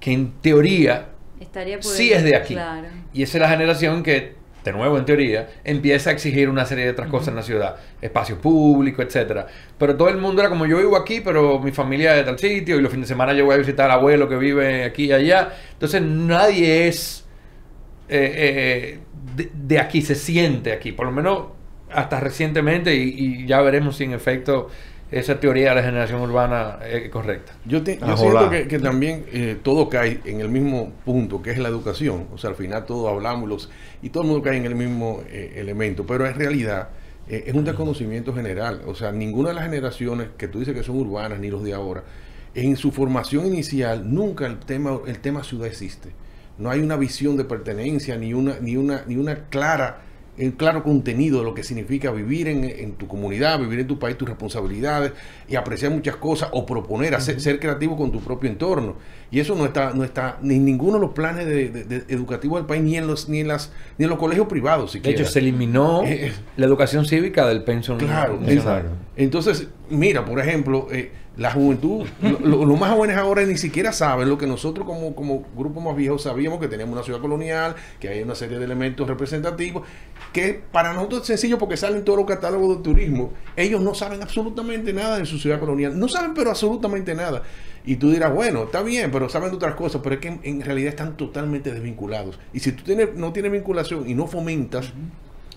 que en teoría Estaría sí es de aquí. Claro. Y esa es la generación que, de nuevo en teoría, empieza a exigir una serie de otras cosas en la ciudad. Espacio público, etcétera. Pero todo el mundo era como yo vivo aquí, pero mi familia es de tal sitio y los fines de semana yo voy a visitar al abuelo que vive aquí y allá. Entonces nadie es eh, eh, de, de aquí, se siente aquí. Por lo menos hasta recientemente y, y ya veremos si en efecto esa teoría de la generación urbana es correcta. Yo, te- yo siento que, que también eh, todo cae en el mismo punto, que es la educación. O sea, al final todos hablamos y los- y todo el mundo cae en el mismo eh, elemento, pero en realidad eh, es un desconocimiento general. O sea, ninguna de las generaciones que tú dices que son urbanas, ni los de ahora, en su formación inicial nunca el tema, el tema ciudad existe. No hay una visión de pertenencia, ni una, ni una, ni una clara un claro contenido de lo que significa vivir en, en tu comunidad, vivir en tu país, tus responsabilidades y apreciar muchas cosas o proponer, hacer, ser creativo con tu propio entorno. Y eso no está, no está ni en ninguno de los planes de, de- de- educativos del país, ni en los, ni en las, ni en los colegios privados De siquiera. hecho, se eliminó Eh, eh. la educación cívica del pensum Claro. Exacto. Entonces, mira, por ejemplo, eh, la juventud, lo- más jóvenes ahora ni siquiera saben lo que nosotros como, como grupo más viejo sabíamos, que tenemos una ciudad colonial, que hay una serie de elementos representativos, que para nosotros es sencillo porque salen todos los catálogos de turismo. Ellos no saben absolutamente nada de su ciudad colonial, no saben pero absolutamente nada. Y tú dirás, bueno, está bien, pero saben de otras cosas, pero es que en, en realidad están totalmente desvinculados. Y si tú tienes, no tienes vinculación y no fomentas,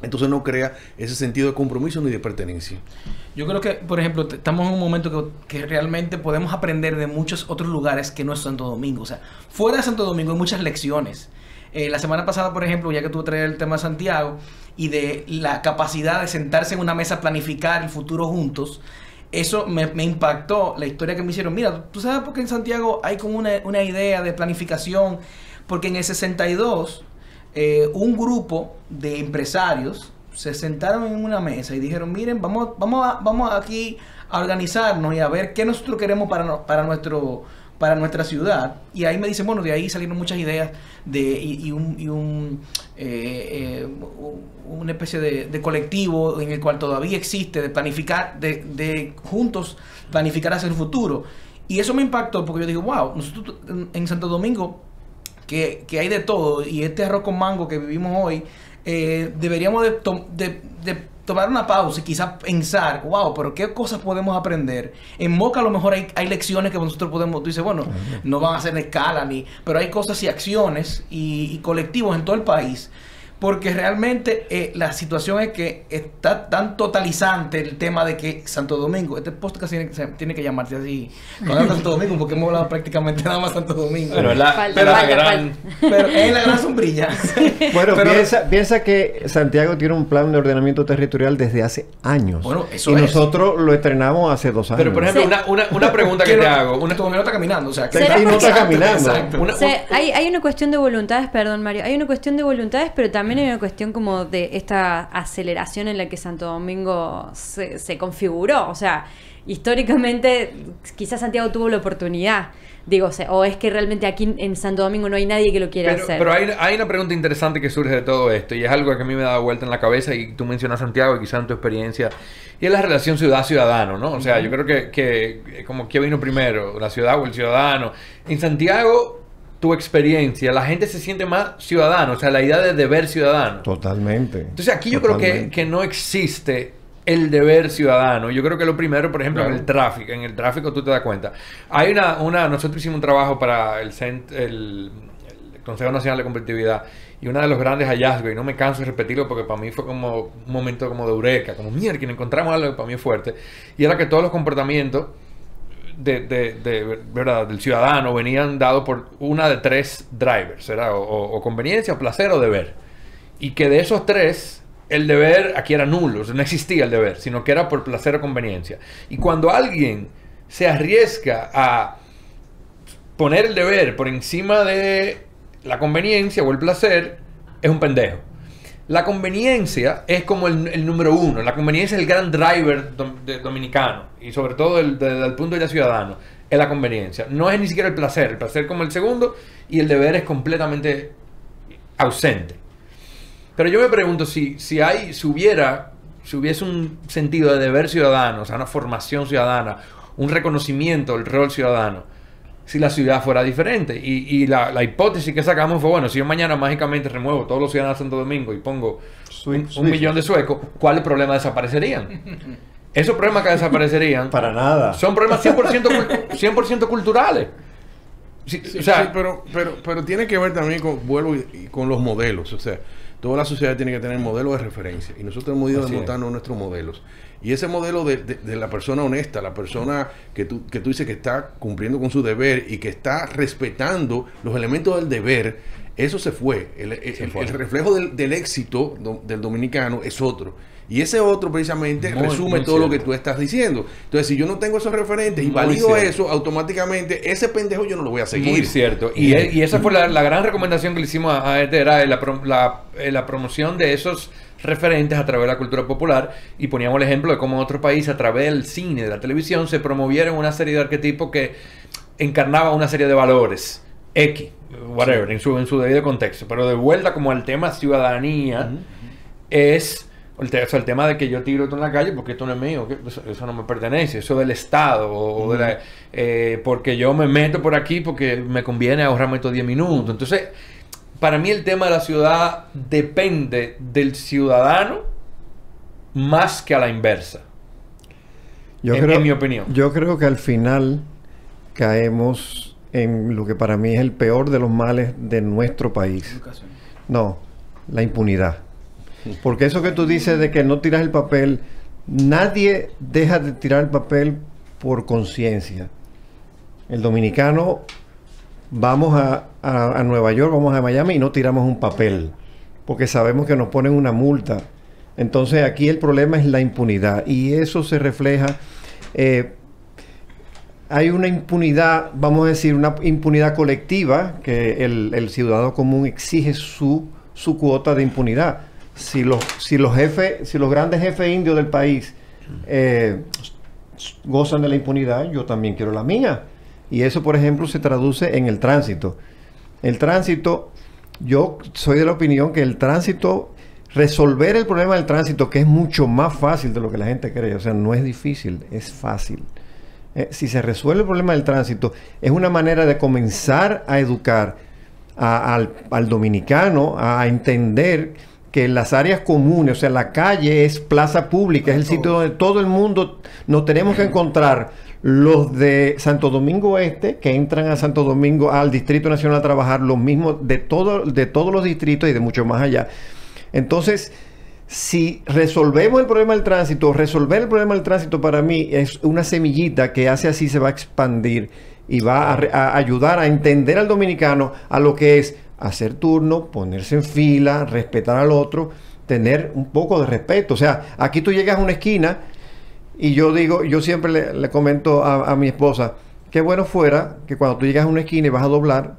entonces no crea ese sentido de compromiso ni de pertenencia. Yo creo que, por ejemplo, estamos en un momento que, realmente podemos aprender de muchos otros lugares que no es Santo Domingo. O sea, fuera de Santo Domingo hay muchas lecciones. Eh, la semana pasada, por ejemplo, ya que tú traes el tema de Santiago y de la capacidad de sentarse en una mesa planificar el futuro juntos, eso me, impactó la historia que me hicieron. Mira, tú sabes por qué en Santiago hay como una idea de planificación, porque en el 62 eh, un grupo de empresarios se sentaron en una mesa y dijeron, miren, vamos, vamos, a- vamos aquí a organizarnos y a ver qué nosotros queremos para, para, nuestro, para nuestra ciudad. Y ahí me dicen, bueno, de ahí salieron muchas ideas de, y, un, y un, eh, eh, una especie de, colectivo en el cual todavía existe, de planificar, de, de juntos planificar hacia el futuro. Y eso me impactó porque yo digo, wow, nosotros en Santo Domingo que, que hay de todo y este arroz con mango que vivimos hoy, eh, deberíamos de, to- de- de tomar una pausa y quizás pensar, wow, pero qué cosas podemos aprender. En Moca a lo mejor hay, hay lecciones que nosotros podemos, tú dices, bueno, no van a ser en escala, ni, pero hay cosas y acciones y, y colectivos en todo el país. Porque realmente eh, la situación es que está tan totalizante el tema de que Santo Domingo, este podcast tiene, tiene que llamarse así, no Santo Domingo porque hemos hablado prácticamente nada más Santo Domingo. Pero la, Falta, la falta, gran... Pero es la gran sombrilla. Bueno, Pero- piensa, piensa que Santiago tiene un plan de ordenamiento territorial desde hace años. Bueno, eso y es. nosotros lo estrenamos hace dos años. Pero por ejemplo, Sí. una, una, una pregunta que te hago. Una, Tu gobierno está caminando, o sea, que ¿Será Sí, no está caminando. exacto. Una- O sea, hay, hay una cuestión de voluntades, perdón Mario, hay una cuestión de voluntades, pero también hay una cuestión como de esta aceleración en la que Santo Domingo se, se configuró. O sea, históricamente quizás Santiago tuvo la oportunidad, digo, o, sea, o es que realmente aquí en Santo Domingo no hay nadie que lo quiera Pero, hacer. pero hay, hay una pregunta interesante que surge de todo esto y es algo que a mí me da vuelta en la cabeza y tú mencionas Santiago y quizás en tu experiencia y es la relación ciudad-ciudadano, ¿no? O sea, yo creo que, que como que vino primero, la ciudad o el ciudadano. En Santiago tu experiencia, la gente se siente más ciudadano, o sea, la idea de deber ciudadano. Totalmente. Entonces aquí yo creo que, que no existe el deber ciudadano. Yo creo que lo primero, por ejemplo, en el tráfico, en el tráfico tú te das cuenta. Hay una, una nosotros hicimos un trabajo para el, cent- el, el Consejo Nacional de Competitividad y uno de los grandes hallazgos, y no me canso de repetirlo porque para mí fue como un momento como de eureka, como mierda, que encontramos algo que para mí es fuerte, y era que todos los comportamientos de, ¿verdad? del ciudadano venían dados por una de tres drivers, ¿verdad? O, o- o conveniencia, placer o deber. Y que de esos tres, el deber aquí era nulo, no existía el deber, sino que era por placer o conveniencia. Y cuando alguien se arriesga a poner el deber por encima de la conveniencia o el placer, es un pendejo. La conveniencia es como el, número uno. La conveniencia es el gran driver dominicano. Y sobre todo desde el punto de vista ciudadano. Es la conveniencia. No es ni siquiera el placer. El placer como el segundo. Y el deber es completamente ausente. Pero yo me pregunto si, si hay, si hubiera, si hubiese un sentido de deber ciudadano, o sea, una formación ciudadana, un reconocimiento del rol ciudadano, si la ciudad fuera diferente. Y, y la, la hipótesis que sacamos fue, bueno, si yo mañana mágicamente remuevo todos los ciudadanos de Santo Domingo y pongo un, millón de suecos, ¿cuáles problemas desaparecerían? Esos problemas que desaparecerían Para nada. son problemas 100%, cul- 100 culturales. Sí, Sí, o sea, sí, pero, pero, pero tiene que ver también con, vuelvo y, y con los modelos. O sea, toda la sociedad tiene que tener modelos de referencia. Y nosotros hemos ido desmontando nuestros modelos. Y ese modelo de, de- de la persona honesta, la persona que tú, que tú dices que está cumpliendo con su deber y que está respetando los elementos del deber, eso se fue. El, el- Se el- fue. el reflejo del, del éxito do- del dominicano es otro. Y ese otro precisamente Muy, resume muy todo lo que tú estás diciendo. Entonces, si yo no tengo esos referentes y valido eso, automáticamente ese pendejo yo no lo voy a seguir. Muy cierto. Y, e- y esa fue la, la gran recomendación que le hicimos a, a era la, pro- la- eh, la promoción de esos referentes a través de la cultura popular y poníamos el ejemplo de cómo en otros países a través del cine, de la televisión, se promovieron una serie de arquetipos que encarnaban una serie de valores. X, whatever, en, su, en su debido contexto. Pero de vuelta como al tema ciudadanía, es el, te- o sea, el tema de que yo tiro esto en la calle porque esto no es mío, eso, eso no me pertenece, eso del Estado, o, o de la- eh, porque yo me meto por aquí porque me conviene ahorrarme estos 10 minutos. Entonces, para mí el tema de la ciudad depende del ciudadano más que a la inversa. Yo en- creo, en mi opinión. Yo creo que al final caemos en lo que para mí es el peor de los males de nuestro país. Educación. No, la impunidad. Porque eso que tú dices de que no tiras el papel, nadie deja de tirar el papel por conciencia. El dominicano, vamos a, a- Nueva York, vamos a Miami y no tiramos un papel, porque sabemos que nos ponen una multa. Entonces aquí el problema es la impunidad y eso se refleja... eh, hay una impunidad, vamos a decir, una impunidad colectiva, que el, el ciudadano común exige su, su cuota de impunidad. Si los, si los jefes, si los grandes jefes indios del país eh, gozan de la impunidad, yo también quiero la mía. Y eso, por ejemplo, se traduce en el tránsito. El tránsito, yo soy de la opinión que el tránsito, resolver el problema del tránsito, que es mucho más fácil de lo que la gente cree, o sea, no es difícil, es fácil. Eh, si se resuelve el problema del tránsito, es una manera de comenzar a educar a- al, al dominicano a entender que las áreas comunes, o sea, la calle es plaza pública, es el sitio donde todo el mundo nos tenemos que encontrar. Los de Santo Domingo Este, que entran a Santo Domingo, al Distrito Nacional a trabajar, los mismos de, todo, de todos los distritos y de mucho más allá. Entonces, si resolvemos el problema del tránsito, resolver el problema del tránsito para mí es una semillita que hace así se va a expandir y va a, a ayudar a entender al dominicano a lo que es hacer turno, ponerse en fila, respetar al otro, tener un poco de respeto. O sea, aquí tú llegas a una esquina y yo digo, yo siempre le, le comento a, a mi esposa, qué bueno fuera que cuando tú llegas a una esquina y vas a doblar,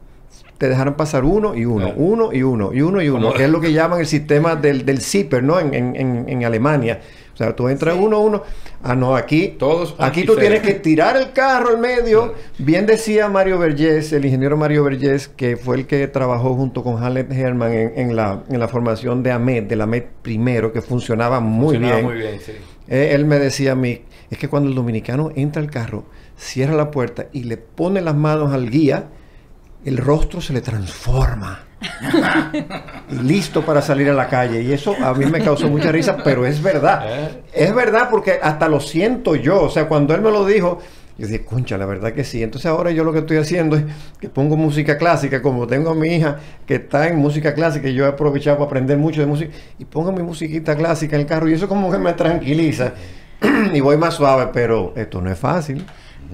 te dejaran pasar uno y uno, Claro. uno y uno, y uno y uno, que es lo que llaman el sistema del, del zipper, ¿no? En, en- en- en Alemania. O sea, tú entras uno a uno. Ah, no, aquí. Todos aquí aquí tú tienes que tirar el carro al medio. Bien decía Mario Vergés, el ingeniero Mario Vergés, que fue el que trabajó junto con Halle Herman en, en la, en la formación de AMED, de la AMED primero, que funcionaba muy Funcionaba bien. muy bien, sí. Eh, él me decía a mí, es que cuando el dominicano entra al carro, cierra la puerta y le pone las manos al guía, el rostro se le transforma. y listo para salir a la calle. Y eso a mí me causó mucha risa, pero es verdad. ¿Eh? Es verdad porque hasta lo siento yo. O sea, cuando él me lo dijo, yo dije, concha, la verdad que sí. Entonces ahora yo lo que estoy haciendo es que pongo música clásica, como tengo a mi hija que está en música clásica y yo he aprovechado para aprender mucho de música, y pongo mi musiquita clásica en el carro y eso como que me tranquiliza y voy más suave, pero esto no es fácil.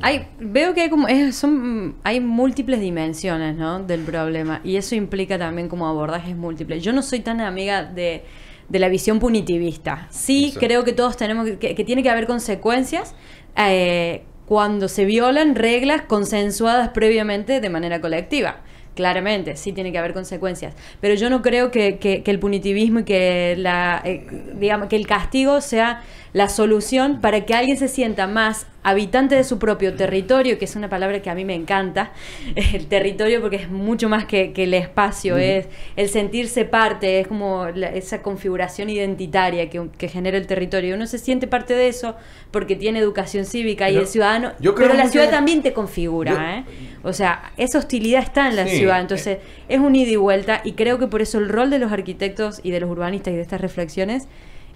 Hay, veo que hay como es- son, hay múltiples dimensiones ¿no? del problema y eso implica también como abordajes múltiples. Yo no soy tan amiga de, de la visión punitivista. Sí creo que todos tenemos que, que- que tiene que haber consecuencias eh, cuando se violan reglas consensuadas previamente de manera colectiva. Claramente, sí tiene que haber consecuencias. Pero yo no creo que, que- que el punitivismo y que, la, eh, digamos, que el castigo sea la solución para que alguien se sienta más habitante de su propio territorio, que es una palabra que a mí me encanta, el territorio porque es mucho más que, que el espacio, es el sentirse parte, es como la- esa configuración identitaria que, que genera el territorio. Uno se siente parte de eso porque tiene educación cívica y el ciudadano, yo creo pero la ciudad también te configura, Yo- ¿eh? O sea, esa hostilidad está en la Sí. ciudad, entonces es un ida y vuelta y creo que por eso el rol de los arquitectos y de los urbanistas y de estas reflexiones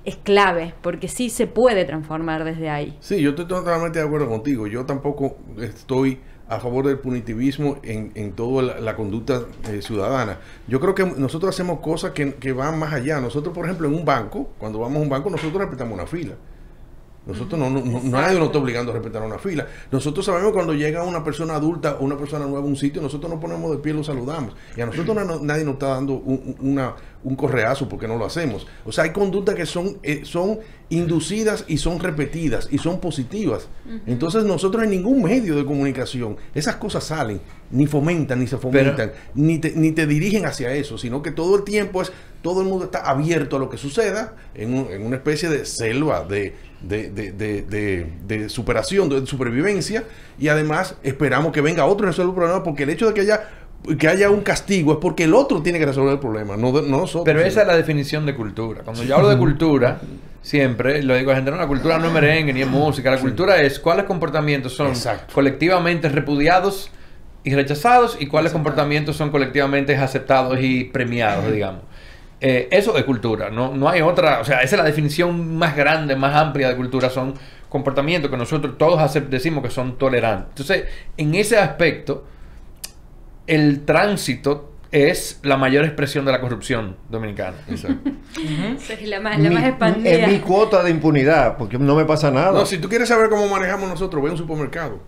es clave, porque sí se puede transformar desde ahí. Sí, yo estoy totalmente de acuerdo contigo. Yo tampoco estoy a favor del punitivismo en, en toda la, la conducta eh, ciudadana. Yo creo que nosotros hacemos cosas que, que van más allá. Nosotros, por ejemplo, en un banco, cuando vamos a un banco, nosotros respetamos una fila. Nosotros no, no, no- nadie nos está obligando a respetar una fila. Nosotros sabemos cuando llega una persona adulta o una persona nueva a un sitio, nosotros nos ponemos de pie y lo saludamos. Y a nosotros no- nadie nos está dando un- una, un correazo porque no lo hacemos. O sea, hay conductas que son, eh, son inducidas y son repetidas y son positivas. Entonces nosotros en ningún medio de comunicación, esas cosas salen, ni fomentan, ni se fomentan, ni, te, ni te dirigen hacia eso, sino que todo el tiempo es, todo el mundo está abierto a lo que suceda en, un- en una especie de selva de, de, de- de- de- de superación, de supervivencia, y además esperamos que venga otro y resuelva el problema, porque el hecho de que haya que haya un castigo es porque el otro tiene que resolver el problema, no, no nosotros. Pero esa es la definición de cultura. Cuando yo hablo de cultura, siempre lo digo a la gente, no, la cultura no es merengue ni es música. La cultura es cuáles comportamientos son Exacto. colectivamente repudiados y rechazados y cuáles comportamientos son colectivamente aceptados y premiados, digamos. Eh, eso es cultura, no, no hay otra, o sea, esa es la definición más grande, más amplia de cultura, son comportamientos que nosotros todos decimos que son tolerantes. Entonces, en ese aspecto, el tránsito es la mayor expresión de la corrupción dominicana. Exacto. Esa es la más, la Mi- más expandida. Es mi cuota de impunidad, porque no me pasa nada. No, si tú quieres saber cómo manejamos nosotros, ve a un supermercado.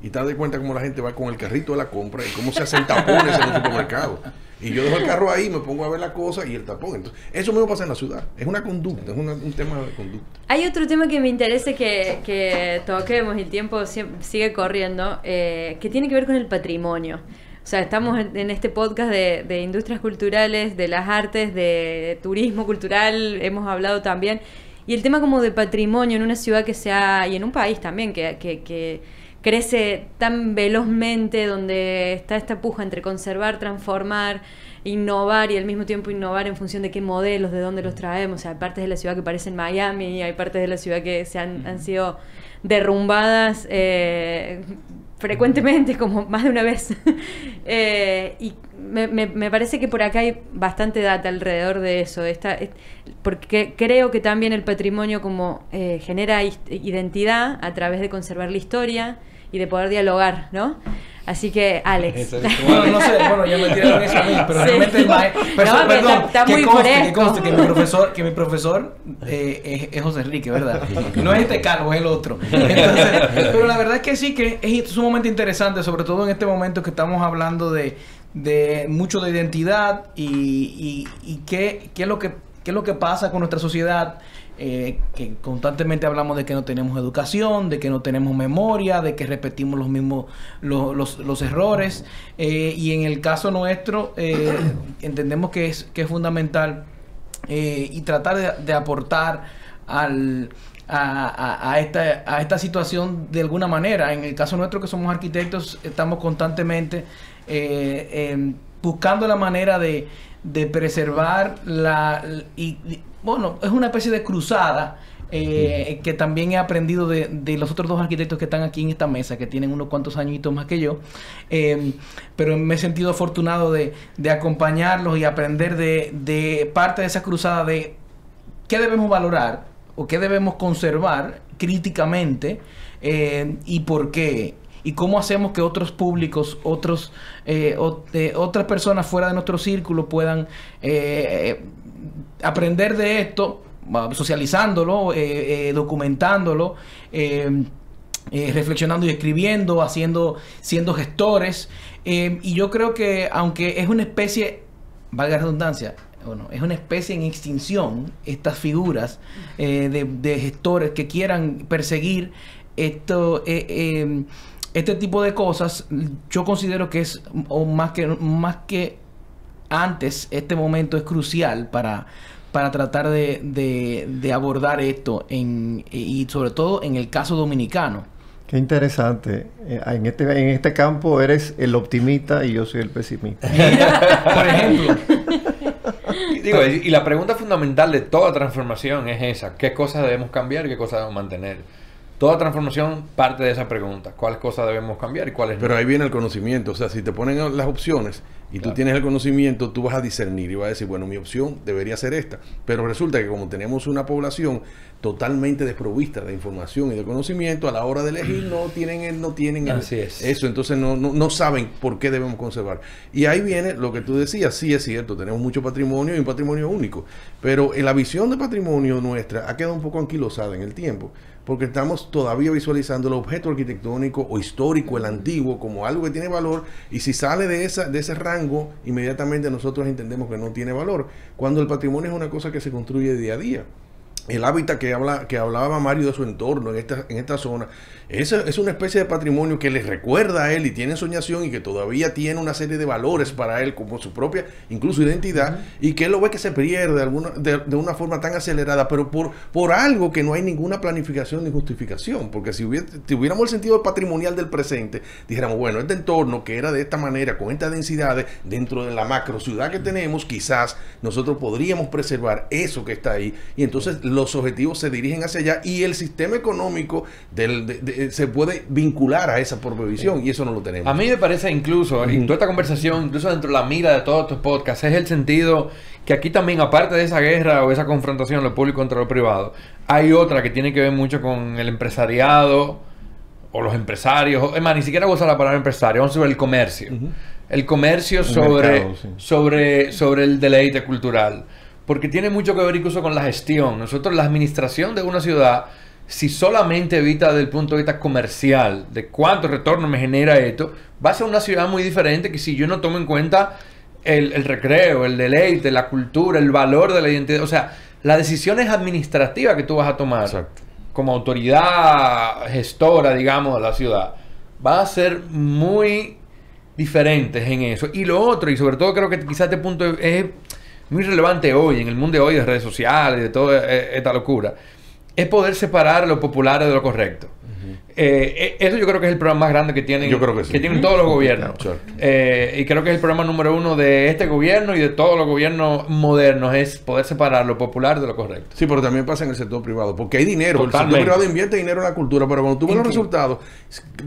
Y te das cuenta cómo la gente va con el carrito de la compra y cómo se hacen tapones en un supermercado. Y yo dejo el carro ahí, me pongo a ver la cosa y el tapón. Entonces, eso mismo pasa en la ciudad. Es una conducta, es una- un tema de conducta. Hay otro tema que me interesa que, que toquemos y el tiempo sigue corriendo, eh, que tiene que ver con el patrimonio. O sea, estamos en, en este podcast de, de industrias culturales, de las artes, de turismo cultural, hemos hablado también. Y el tema como de patrimonio en una ciudad que sea, y en un país también, que, que, que crece tan velozmente, donde está esta puja entre conservar, transformar, innovar y al mismo tiempo innovar en función de qué modelos, de dónde los traemos. O sea, hay partes de la ciudad que parecen Miami, hay partes de la ciudad que se han, han sido derrumbadas eh, frecuentemente, como más de una vez. Eh, y me, me- me parece que por acá hay bastante data alrededor de eso. Esta, es- porque creo que también el patrimonio como eh, genera identidad a través de conservar la historia y de poder dialogar, ¿no? Así que, Alex. Es- Bueno, no sé, bueno, ya me tiraron eso a mí, pero Sí. realmente el maestro. No, pero está- está que muy conste, que conste que mi profesor, que mi profesor eh, es, es José Enrique, ¿verdad? No es este calvo, es el otro. Entonces, pero la verdad es que sí, que es sumamente interesante, sobre todo en este momento que estamos hablando de, de mucho de identidad y, y, y qué, qué es lo que qué es lo que pasa con nuestra sociedad. Eh, que constantemente hablamos de que no tenemos educación, de que no tenemos memoria, de que repetimos los mismos los, los- errores. eh, y en el caso nuestro, eh, entendemos que es, que es fundamental y tratar de, aportar al, a, a- esta, a esta situación de alguna manera. En el caso nuestro, que somos arquitectos, estamos constantemente buscando la manera de, de preservar la... Y, bueno, es una especie de cruzada eh, que también he aprendido de, de, los otros dos arquitectos que están aquí en esta mesa, que tienen unos cuantos añitos más que yo, eh, pero me he sentido afortunado de, de acompañarlos y aprender de, de, parte de esa cruzada de qué debemos valorar o qué debemos conservar críticamente eh, y por qué y cómo hacemos que otros públicos, otros, eh, eh, otras personas fuera de nuestro círculo puedan eh, aprender de esto, socializándolo, documentándolo, reflexionando y escribiendo, haciendo, siendo gestores. y yo creo que aunque es una especie, valga la redundancia, bueno, es una especie en extinción, estas figuras de, de, gestores que quieran perseguir esto, este tipo de cosas, yo considero que es, más que, más que antes, este momento es crucial para, para tratar de, de, abordar esto en, y sobre todo en el caso dominicano. Qué interesante. Eh, en este, en este campo eres el optimista y yo soy el pesimista. por ejemplo. Digo, y la pregunta fundamental de toda transformación es esa. ¿Qué cosas debemos cambiar y qué cosas debemos mantener? Toda transformación parte de esa pregunta. ¿Cuáles cosas debemos cambiar y cuáles Pero ahí viene el conocimiento. O sea, si te ponen las opciones y tú tienes el conocimiento, tú vas a discernir y vas a decir, bueno, mi opción debería ser esta. Pero resulta que como tenemos una población totalmente desprovista de información y de conocimiento, a la hora de elegir no tienen, no tienen eso. Entonces no, no, no saben por qué debemos conservar. Y ahí viene lo que tú decías. Sí, es cierto, tenemos mucho patrimonio y un patrimonio único. Pero en la visión de patrimonio nuestra ha quedado un poco anquilosada en el tiempo porque estamos todavía visualizando el objeto arquitectónico o histórico, el antiguo, como algo que tiene valor, y si sale de, esa, de ese rango, inmediatamente nosotros entendemos que no tiene valor, cuando el patrimonio es una cosa que se construye día a día el hábitat que, habla, que hablaba Mario de su entorno en esta, en esta zona, es, es una especie de patrimonio que le recuerda a él y tiene soñación y que todavía tiene una serie de valores para él como su propia, incluso identidad, y que él lo ve que se pierde de, alguna, de, de, una forma tan acelerada, pero por, por algo que no hay ninguna planificación ni justificación, porque si, hubiera, si tuviéramos el sentido patrimonial del presente, dijéramos, bueno, este entorno que era de esta manera, con estas densidades, dentro de la macro ciudad que tenemos, quizás nosotros podríamos preservar eso que está ahí, y entonces los objetivos se dirigen hacia allá y el sistema económico del, de, de, se puede vincular a esa provisión y eso no lo tenemos. A mí me parece incluso, en toda esta conversación, incluso dentro de la mira de todos estos podcasts, es el sentido que aquí también, aparte de esa guerra o esa confrontación lo público contra lo privado, hay otra que tiene que ver mucho con el empresariado o los empresarios, es más, ni siquiera voy a usar la palabra empresario, vamos sobre el comercio. Uh -huh. El comercio sobre, mercado, sí. sobre, sobre el deleite cultural porque tiene mucho que ver incluso con la gestión. Nosotros, la administración de una ciudad, si solamente evita desde el punto de vista comercial, de cuánto retorno me genera esto, va a ser una ciudad muy diferente que si yo no tomo en cuenta el, el recreo, el deleite, la cultura, el valor de la identidad. O sea, las decisiones administrativas que tú vas a tomar Exacto. como autoridad gestora, digamos, de la ciudad, van a ser muy diferentes en eso. Y lo otro, y sobre todo creo que quizás este punto es muy relevante hoy, en el mundo de hoy de redes sociales, de toda esta locura, es poder separar lo popular de lo correcto. Uh -huh. eh, eso yo creo que es el problema más grande que tienen, yo creo que, sí. que tienen todos los gobiernos. Eh, y creo que es el problema número uno de este gobierno y de todos los gobiernos modernos, es poder separar lo popular de lo correcto. Sí, pero también pasa en el sector privado, porque hay dinero. Totalmente. El sector privado invierte dinero en la cultura, pero cuando tú ves los resultados,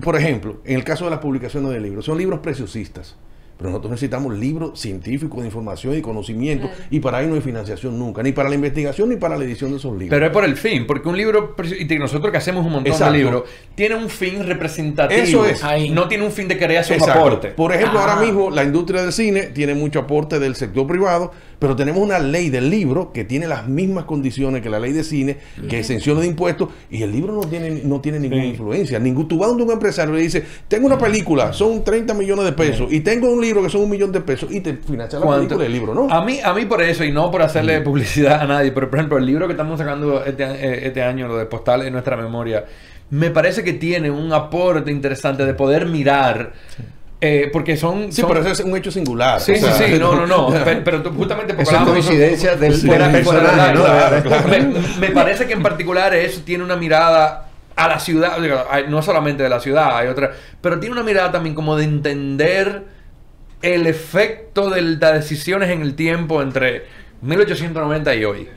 por ejemplo, en el caso de las publicaciones de libros, son libros preciosistas. Pero nosotros necesitamos libros científicos de información y conocimiento claro. y para ahí no hay financiación nunca, ni para la investigación ni para la edición de esos libros. Pero es por el fin, porque un libro, y nosotros que hacemos un montón Exacto. de libros, tiene un fin representativo. Eso es. Ahí. No tiene un fin de crear su aporte. Por ejemplo, ah. ahora mismo la industria del cine tiene mucho aporte del sector privado, pero tenemos una ley del libro que tiene las mismas condiciones que la ley de cine, que es exención de impuestos, y el libro no tiene, no tiene ninguna sí. influencia. Ningún, tú vas donde un empresario le dice, tengo una película, son 30 millones de pesos, sí. y tengo un libro que son un millón de pesos, y te financia la ¿Cuánto? película del libro, ¿no? A mí, a mí por eso, y no por hacerle sí. publicidad a nadie, pero por ejemplo, el libro que estamos sacando este, este año, lo de Postal en nuestra memoria, me parece que tiene un aporte interesante de poder mirar. Eh, porque son, Sí, son... pero eso es un hecho singular. Sí, o sea, sí, sí, no, no, no. pero, pero justamente porque es una coincidencia del, sí, del personaje, ¿no? Claro, claro. Me, me, parece que en particular eso tiene una mirada a la ciudad, no solamente de la ciudad, hay otra, pero tiene una mirada también como de entender el efecto de las decisiones en el tiempo entre 1890 y hoy.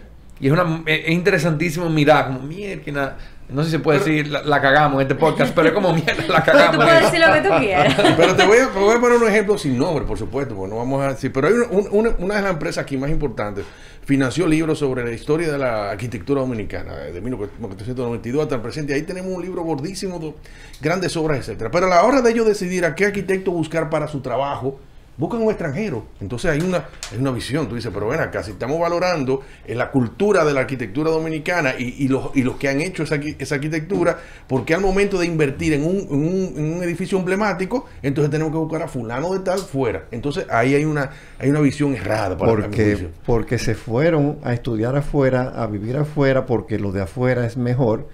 Y es, una, es interesantísimo mirar como, mierda, no sé si se puede decir la, la, cagamos en este podcast, pero es como mierda, la cagamos. Tú puedes decir lo que tú quieras. pero te voy, a, te voy, a, poner un ejemplo sin nombre, por supuesto, porque no vamos a decir. Pero hay un, una, una de las empresas aquí más importantes financió libros sobre la historia de la arquitectura dominicana, de 1992 hasta el presente. Ahí tenemos un libro gordísimo, grandes obras, etcétera. Pero a la hora de ellos decidir a qué arquitecto buscar para su trabajo, buscan un extranjero. Entonces hay una, hay una visión. Tú dices, pero ven acá, si estamos valorando en la cultura de la arquitectura dominicana y, y, los, y los que han hecho esa, esa arquitectura, porque al momento de invertir en un, en, un, en un, edificio emblemático, entonces tenemos que buscar a fulano de tal fuera. Entonces ahí hay una, hay una visión errada. Para porque, porque se fueron a estudiar afuera, a vivir afuera, porque lo de afuera es mejor.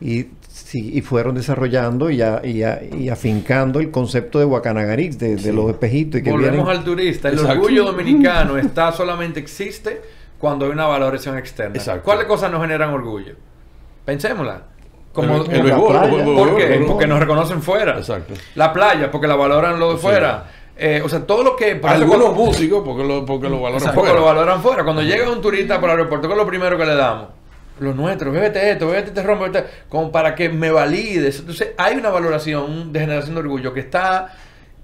Y Sí, y fueron desarrollando y, a, y, a, y, afincando el concepto de Guacanagarix, de, sí. de los espejitos. Y que Volvemos vienen... al turista. El Exacto. orgullo dominicano está solamente existe cuando hay una valoración externa. Exacto. ¿Cuáles cosas nos generan orgullo? Pensémosla. Como, el, el, el ¿Por qué? Porque nos reconocen fuera. Exacto. La playa, porque la valoran lo de fuera. Eh, o sea, todo lo que... Algunos cuando, músicos, porque lo, porque lo valoran fuera. Porque lo valoran fuera. Cuando llega un turista por el aeropuerto, ¿qué es lo primero que le damos? Lo nuestro, bébete esto, bébete este rombo, bébete, como para que me valides. Entonces, hay una valoración de generación de orgullo que está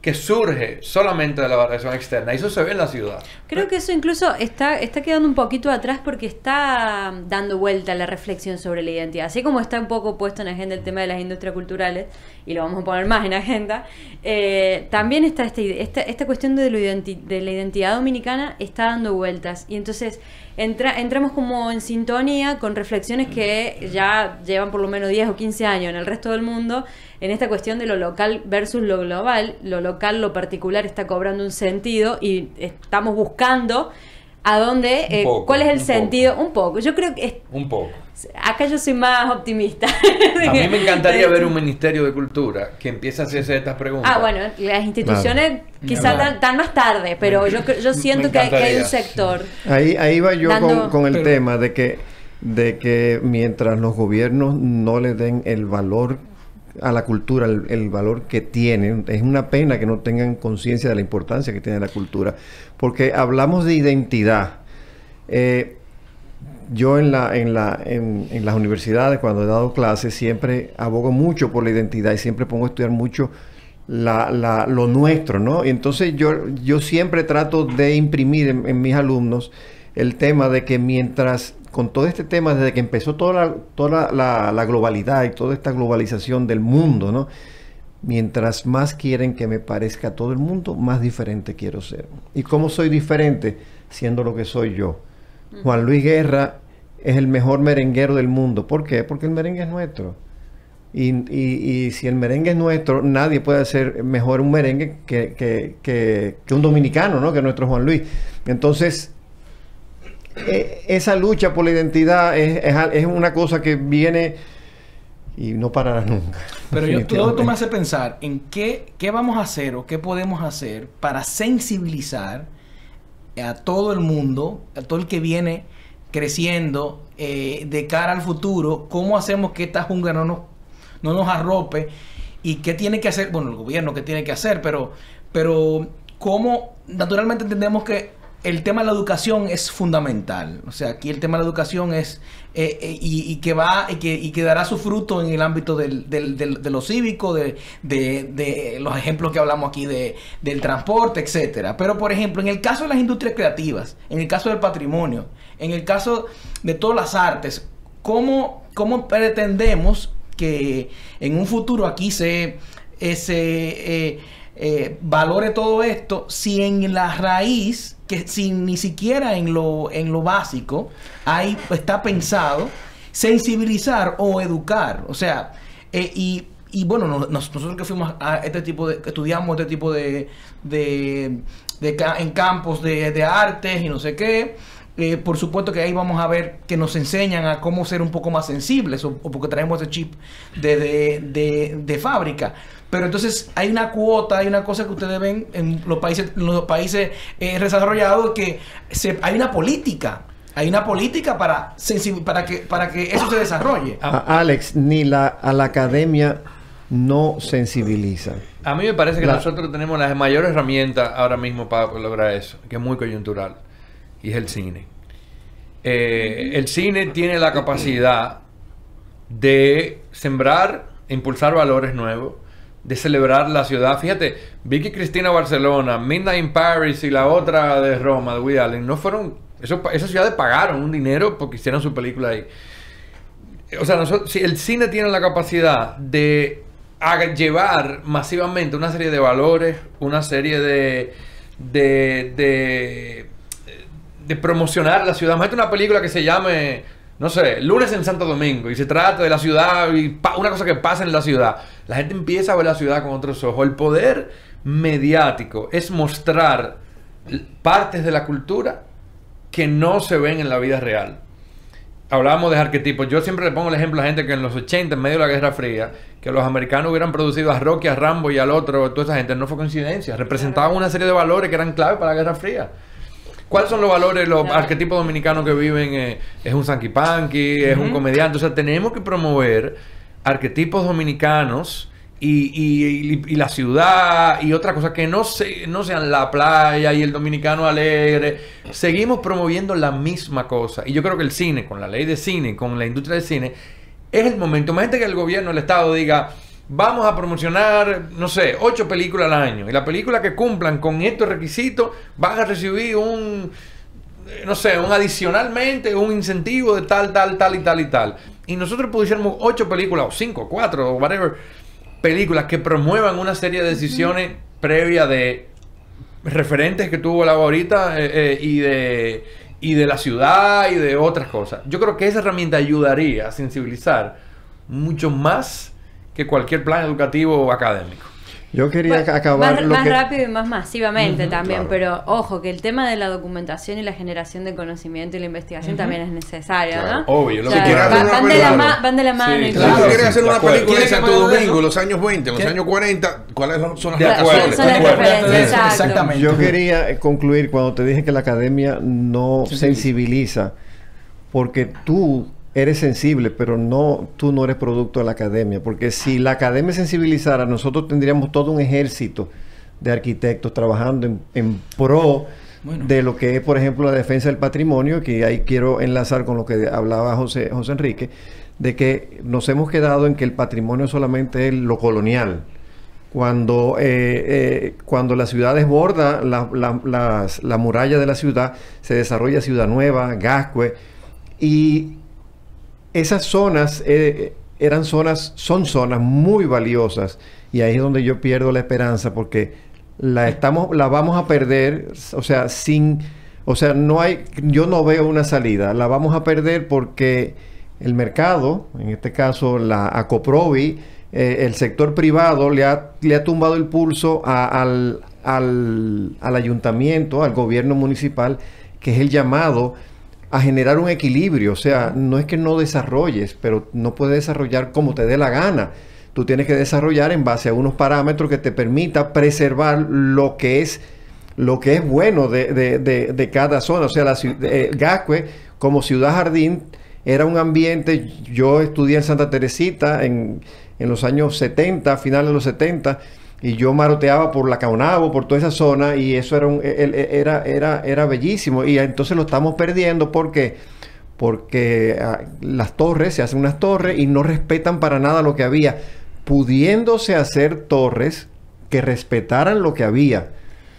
que surge solamente de la valoración externa y eso se ve en la ciudad. Creo que eso incluso está, está quedando un poquito atrás porque está dando vuelta la reflexión sobre la identidad. Así como está un poco puesto en agenda el tema de las industrias culturales, y lo vamos a poner más en agenda, eh, también está este, esta, esta cuestión de, lo de la identidad dominicana está dando vueltas. Y entonces entra, entramos como en sintonía con reflexiones que ya llevan por lo menos 10 o 15 años en el resto del mundo en esta cuestión de lo local versus lo global. Lo local, lo particular está cobrando un sentido y estamos buscando a dónde, eh, poco, cuál es el un sentido, poco. un poco. Yo creo que es, un poco. Acá yo soy más optimista. a mí me encantaría ver un ministerio de cultura que empiece a hacerse estas preguntas. Ah, bueno, las instituciones claro. quizás tan, tan, más tarde, pero yo, yo siento que hay, que hay, un sector. Ahí, ahí va yo dando, con, con, el pero, tema de que, de que mientras los gobiernos no le den el valor a la cultura el, valor que tiene. Es una pena que no tengan conciencia de la importancia que tiene la cultura, porque hablamos de identidad. Eh, yo en, la, en, la, en, en, las universidades, cuando he dado clases, siempre abogo mucho por la identidad y siempre pongo a estudiar mucho la, la, lo nuestro, ¿no? Y entonces yo, yo siempre trato de imprimir en mis alumnos el tema de que mientras con todo este tema, desde que empezó toda, la, toda la, la, globalidad y toda esta globalización del mundo, ¿no? Mientras más quieren que me parezca a todo el mundo, más diferente quiero ser. ¿Y cómo soy diferente? Siendo lo que soy yo. Juan Luis Guerra es el mejor merenguero del mundo. ¿Por qué? Porque el merengue es nuestro. Y, y, y si el merengue es nuestro, nadie puede hacer mejor un merengue que, que, que, que un dominicano, ¿no? Que nuestro Juan Luis. Entonces, eh, esa lucha por la identidad es, es, es, una cosa que viene y no parará nunca. Pero yo, todo esto me hace pensar en qué, qué vamos a hacer o qué podemos hacer para sensibilizar a todo el mundo, a todo el que viene creciendo eh, de cara al futuro, cómo hacemos que esta jungla no nos, no nos arrope y qué tiene que hacer, bueno, el gobierno qué tiene que hacer, pero, pero cómo naturalmente entendemos que el tema de la educación es fundamental. O sea, aquí el tema de la educación es eh, eh, y, que va y que, y que dará su fruto en el ámbito del, del, de lo cívico, de, de, de, los ejemplos que hablamos aquí de, del transporte, etcétera. Pero, por ejemplo, en el caso de las industrias creativas, en el caso del patrimonio, en el caso de todas las artes, ¿cómo, cómo pretendemos que en un futuro aquí se, se eh, eh, valore todo esto si en la raíz que sin ni siquiera en lo, en lo básico ahí está pensado sensibilizar o educar. O sea, eh, y, y, bueno, nos, nosotros que fuimos a este tipo de, estudiamos este tipo de, de, de en campos de, de, artes y no sé qué. Eh, por supuesto que ahí vamos a ver que nos enseñan a cómo ser un poco más sensibles o, porque traemos ese chip de, de, de fábrica. Pero entonces hay una cuota, hay una cosa que ustedes ven en los países, en los países eh, desarrollados que se, hay una política. Hay una política para, para, que, para que eso se desarrolle. A Alex, ni la, a la academia no sensibiliza. A mí me parece que la... nosotros tenemos la mayor herramienta ahora mismo para lograr eso, que es muy coyuntural, y es el cine. eh, el cine tiene la capacidad de sembrar, impulsar valores nuevos, de celebrar la ciudad. Fíjate, Vicky Cristina Barcelona, Midnight in Paris y la otra de Roma, de Woody Allen, no fueron, esas ciudades pagaron un dinero porque hicieron su película ahí. O sea, nosotros, si el cine tiene la capacidad de llevar masivamente una serie de valores, una serie de, de, de, promocionar la ciudad. Imagínate una película que se llame, no sé, Lunes en Santo Domingo y se trata de la ciudad y una cosa que pasa en la ciudad. La gente empieza a ver la ciudad con otros ojos. El poder mediático es mostrar partes de la cultura que no se ven en la vida real hablábamos de arquetipos. Yo siempre le pongo el ejemplo a gente que en los 80, en medio de la Guerra Fría, que los americanos hubieran producido a Rocky, a Rambo y al otro, toda esa gente, no fue coincidencia. Representaban una serie de valores que eran clave para la Guerra Fría. ¿Cuáles son los valores, los Claro. arquetipos dominicanos que viven? eh, es un sanky panky, es un comediante. O sea, tenemos que promover arquetipos dominicanos y, la ciudad y otras cosas que no, se, no sean la playa y el dominicano alegre. Seguimos promoviendo la misma cosa. Y yo creo que el cine, con la ley de cine, con la industria del cine, es el momento. Imagínate que el gobierno, el Estado diga, vamos a promocionar, no sé, ocho películas al año. Y las películas que cumplan con estos requisitos van a recibir un, no sé, un adicionalmente, un incentivo de tal, tal, tal y tal y tal. Y nosotros pudiésemos ocho películas, o cinco, cuatro, o whatever, películas que promuevan una serie de decisiones previas de referentes que tuvo la ahorita eh, eh, y de y de la ciudad y de otras cosas. Yo creo que esa herramienta ayudaría a sensibilizar mucho más que cualquier plan educativo o académico. Yo quería Bueno, acabar más, lo más que... rápido y más masivamente Ujú, también, claro. pero ojo que el tema de la documentación y la generación de conocimiento y la investigación también es necesario, Claro, ¿no? obvio, lo O que sea, hacer van, van de la ma- van de la mano. Sí, y Si claro. tú quieres hacer de una película en ¿Quieren que Santo de Domingo, eso? los años 20, los ¿Qué? años 40, ¿cuáles son- las De acuerdo, razones? de. Exactamente. Yo quería eh, concluir cuando te dije que la academia no Sensibiliza. sensibiliza, porque tú eres sensible, pero no, tú no eres producto de la academia, porque si la academia sensibilizara, nosotros tendríamos todo un ejército de arquitectos trabajando en, en pro Bueno. de lo que es, por ejemplo, la defensa del patrimonio, que ahí quiero enlazar con lo que hablaba José, José Enrique, de que nos hemos quedado en que el patrimonio solamente es lo colonial. Cuando, eh, eh, cuando la ciudad desborda la, la, las- la muralla de la ciudad, se desarrolla Ciudad Nueva, Gascue, y esas zonas eh, eran zonas, son zonas muy valiosas, y ahí es donde yo pierdo la esperanza, porque la estamos, la vamos a perder, o sea, sin, o sea, no hay, yo no veo una salida, la vamos a perder porque el mercado, en este caso la Acoprovi, eh, el sector privado le ha, le ha tumbado el pulso a- al, al, al ayuntamiento, al gobierno municipal, que es el llamado a generar un equilibrio. O sea, no es que no desarrolles, pero no puedes desarrollar como te dé la gana. Tú tienes que desarrollar en base a unos parámetros que te permita preservar lo que es lo que es bueno de, de- de- cada zona. O sea, la eh, Gascue, como ciudad jardín, era un ambiente, yo estudié en Santa Teresita en, en los años 70, finales de los 70, y yo maroteaba por la Caunabo, por toda esa zona, y eso era, un- el- el- era, era, era bellísimo. Y entonces lo estamos perdiendo porque, porque ah, las torres, se hacen unas torres y no respetan para nada lo que había, pudiéndose hacer torres que respetaran lo que había.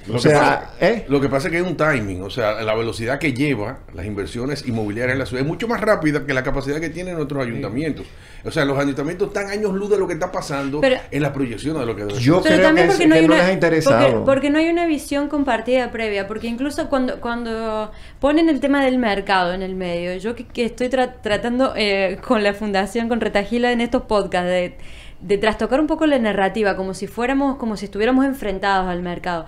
Lo O que sea, pasa- ¿eh? Lo que pasa es que hay un timing, o sea, la velocidad que lleva las inversiones inmobiliarias en la ciudad es mucho más rápida que la capacidad que tienen nuestros ayuntamientos. O sea, los ayuntamientos están años luz de lo que está pasando Pero- en las proyecciones de lo que debe Yo. Pero creo también que, es- porque no que hay no una les ha interesado. Porque, porque no hay una visión compartida previa, porque incluso cuando cuando ponen el tema del mercado en el medio, yo que, que estoy tra- tratando eh, con la fundación con Retagila en estos podcasts de, de trastocar un poco la narrativa, como si fuéramos, como si estuviéramos enfrentados al mercado.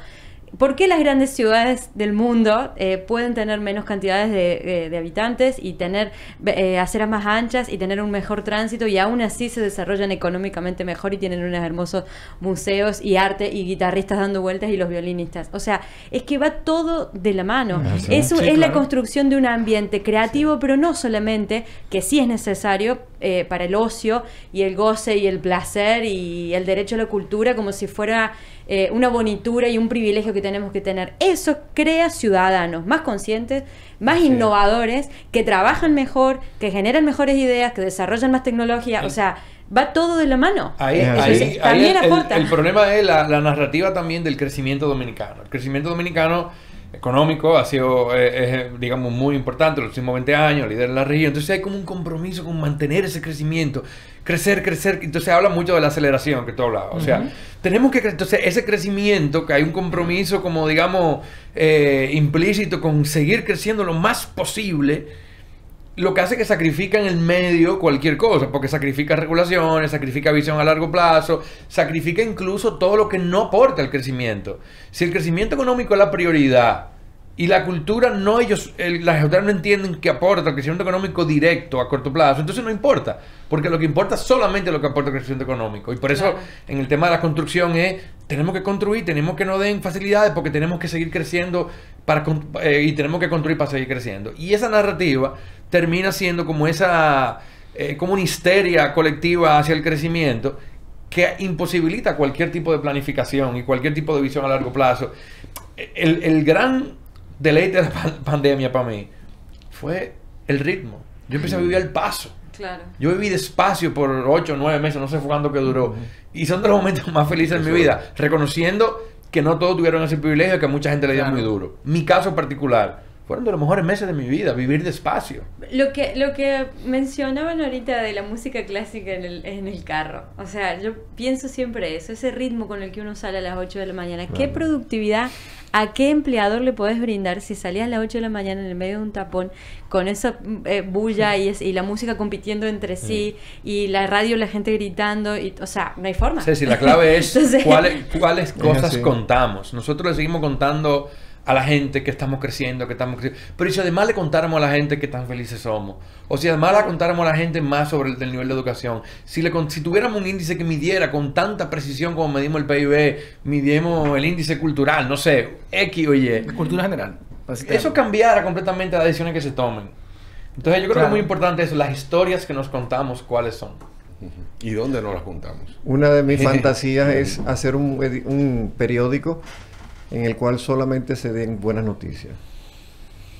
¿Por qué las grandes ciudades del mundo eh, pueden tener menos cantidades de, de- de habitantes y tener eh, aceras más anchas y tener un mejor tránsito y aún así se desarrollan económicamente mejor y tienen unos hermosos museos y arte y guitarristas dando vueltas y los violinistas? O sea, es que va todo de la mano. sí. Eso Sí, es la construcción de un ambiente creativo, pero no solamente, que sí es necesario eh, para el ocio y el goce y el placer y el derecho a la cultura como si fuera eh, una bonitura y un privilegio que tenemos que tener. Eso crea ciudadanos más conscientes, más innovadores, que trabajan mejor, que generan mejores ideas, que desarrollan más tecnología. O sea, va todo de la mano. Ahí, Es ahí- También el- aporta. el problema es la, la narrativa también del crecimiento dominicano. El crecimiento dominicano económico ha sido, eh, es, digamos, muy importante en los últimos 20 años, líder en la región. Entonces hay como un compromiso con mantener ese crecimiento, crecer, crecer. Entonces habla mucho de la aceleración que tú hablabas. O sea, tenemos que, entonces ese crecimiento, que hay un compromiso como, digamos, eh, implícito con seguir creciendo lo más posible lo que hace que sacrifica en el medio cualquier cosa, porque sacrifica regulaciones, sacrifica visión a largo plazo, sacrifica incluso todo lo que no aporta el crecimiento. Si el crecimiento económico es la prioridad y la cultura no ellos, el- las autoridades no entienden que aporta el crecimiento económico directo a corto plazo, entonces no importa, porque lo que importa es solamente lo que aporta el crecimiento económico. Y por eso Claro. en el tema de la construcción es, tenemos que construir, tenemos que no den facilidades porque tenemos que seguir creciendo para, eh, y tenemos que construir para seguir creciendo. Y esa narrativa termina siendo como esa, eh, como una histeria colectiva hacia el crecimiento que imposibilita cualquier tipo de planificación y cualquier tipo de visión a largo plazo. El, el gran deleite de la pan- pandemia para mí fue el ritmo. Yo empecé a vivir al paso. Claro. Yo viví despacio por 8 o 9 meses, no sé cuánto que duró. Y son de los momentos más felices de mi vida, reconociendo que no todos tuvieron ese privilegio, que a mucha gente le dio Claro. muy duro. Mi caso particular, fueron de los mejores meses de mi vida, vivir despacio. Lo que, lo que mencionaban ahorita de la música clásica en el, en el carro. O sea, yo pienso siempre eso, ese ritmo con el que uno sale a las 8 de la mañana. ¿Qué Claro. productividad a qué empleador le podés brindar si salías a las 8 de la mañana en el medio de un tapón con esa eh, bulla y, es- y la música compitiendo entre sí y la radio, la gente gritando? Y, o sea, no hay forma. Ceci, la clave es Entonces- cuáles, cuáles cosas así. contamos. Nosotros le seguimos contando a la gente que estamos creciendo, que estamos creciendo. Pero ¿y si además le contáramos a la gente que tan felices somos? O si además le contáramos a la gente más sobre el, del nivel de educación. Si, le, si tuviéramos un índice que midiera con tanta precisión como medimos el PIB, midimos el índice cultural, no sé, X o Y. Cultura general. Eso cambiara completamente las decisiones que se tomen. Entonces yo creo que es muy importante eso, las historias que nos contamos, cuáles son. ¿Y dónde nos las contamos? Una de mis fantasías es hacer un, un periódico en el cual solamente se den buenas noticias.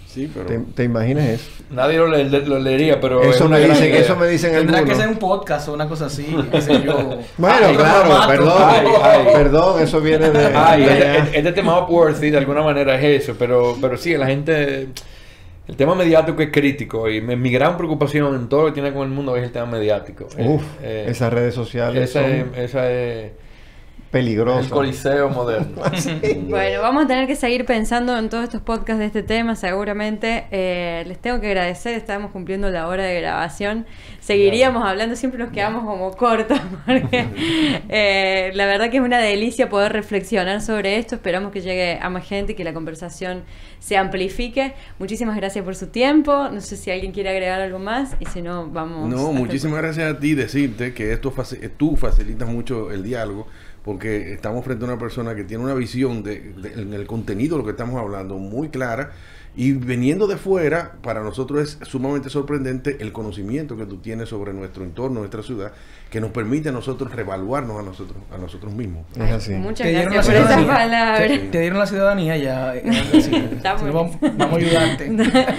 Sí, pero... ¿Te, te imaginas eso? Nadie lo, le- lo leería, pero... es Eso me, dicen, idea. eso me dicen Tendrá algunos. que ser un podcast o una cosa así, qué sé yo. Bueno, Ay, claro, perdón. Ay, ay. Perdón, eso viene de... Ay, de este, este tema Upworthy de alguna manera es eso, pero, pero sí, la gente... El tema mediático es crítico y mi, mi gran preocupación en todo lo que tiene con el mundo es el tema mediático. Uf, Eh, eh, esas redes sociales esa, son es, esa es peligrosas. el coliseo moderno. Bueno, vamos a tener que seguir pensando en todos estos podcasts de este tema, seguramente. Eh, les tengo que agradecer, estamos cumpliendo la hora de grabación. Seguiríamos hablando, siempre nos quedamos como cortos, porque eh, la verdad que es una delicia poder reflexionar sobre esto. Esperamos que llegue a más gente y que la conversación se amplifique. Muchísimas gracias por su tiempo. No sé si alguien quiere agregar algo más y si no, vamos. No, muchísimas gracias a ti decirte que esto faci- tú facilitas mucho el diálogo porque estamos frente a una persona que tiene una visión de, en el contenido de lo que estamos hablando muy clara y viniendo de fuera para nosotros es sumamente sorprendente el conocimiento que tú tienes sobre nuestro entorno, nuestra ciudad, que nos permite a nosotros reevaluarnos a nosotros a nosotros mismos. Es así. Muchas Te dieron gracias por esas palabras. Te, te dieron la ciudadanía ya. eh, vamos, vamos a ayudarte.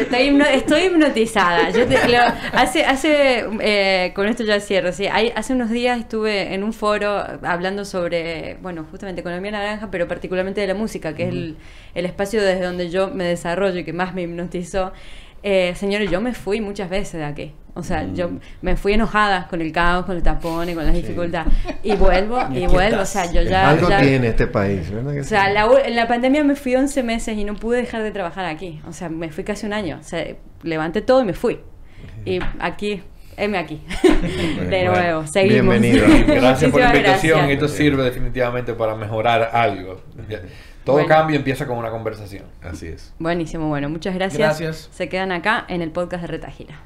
Estoy, estoy hipnotizada. Yo te- lo- hace, hace eh, con esto ya cierro. Sí, hay, hace unos días estuve en un foro hablando sobre, bueno, justamente economía naranja, pero particularmente de la música, que es el, el espacio desde donde yo me desarrollo y que más me hipnotizó. Eh, señores, yo me fui muchas veces de aquí. O sea, yo me fui enojada con el caos, con el tapón y con las dificultades. Y vuelvo, Y vuelvo. O sea, yo ya... Algo ya- tiene este país, ¿verdad? que o sí? sea, la u- en la pandemia me fui 11 meses y no pude dejar de trabajar aquí. O sea, me fui casi un año. O sea, levanté todo y me fui. Y aquí, heme aquí. de Bueno, nuevo, seguimos. bienvenido. Gracias por la invitación. gracias. Esto sirve definitivamente para mejorar algo. Todo Bueno. cambio empieza con una conversación. Así es. Buenísimo, bueno, muchas gracias. Gracias. Se quedan acá en el podcast de Reta Gira.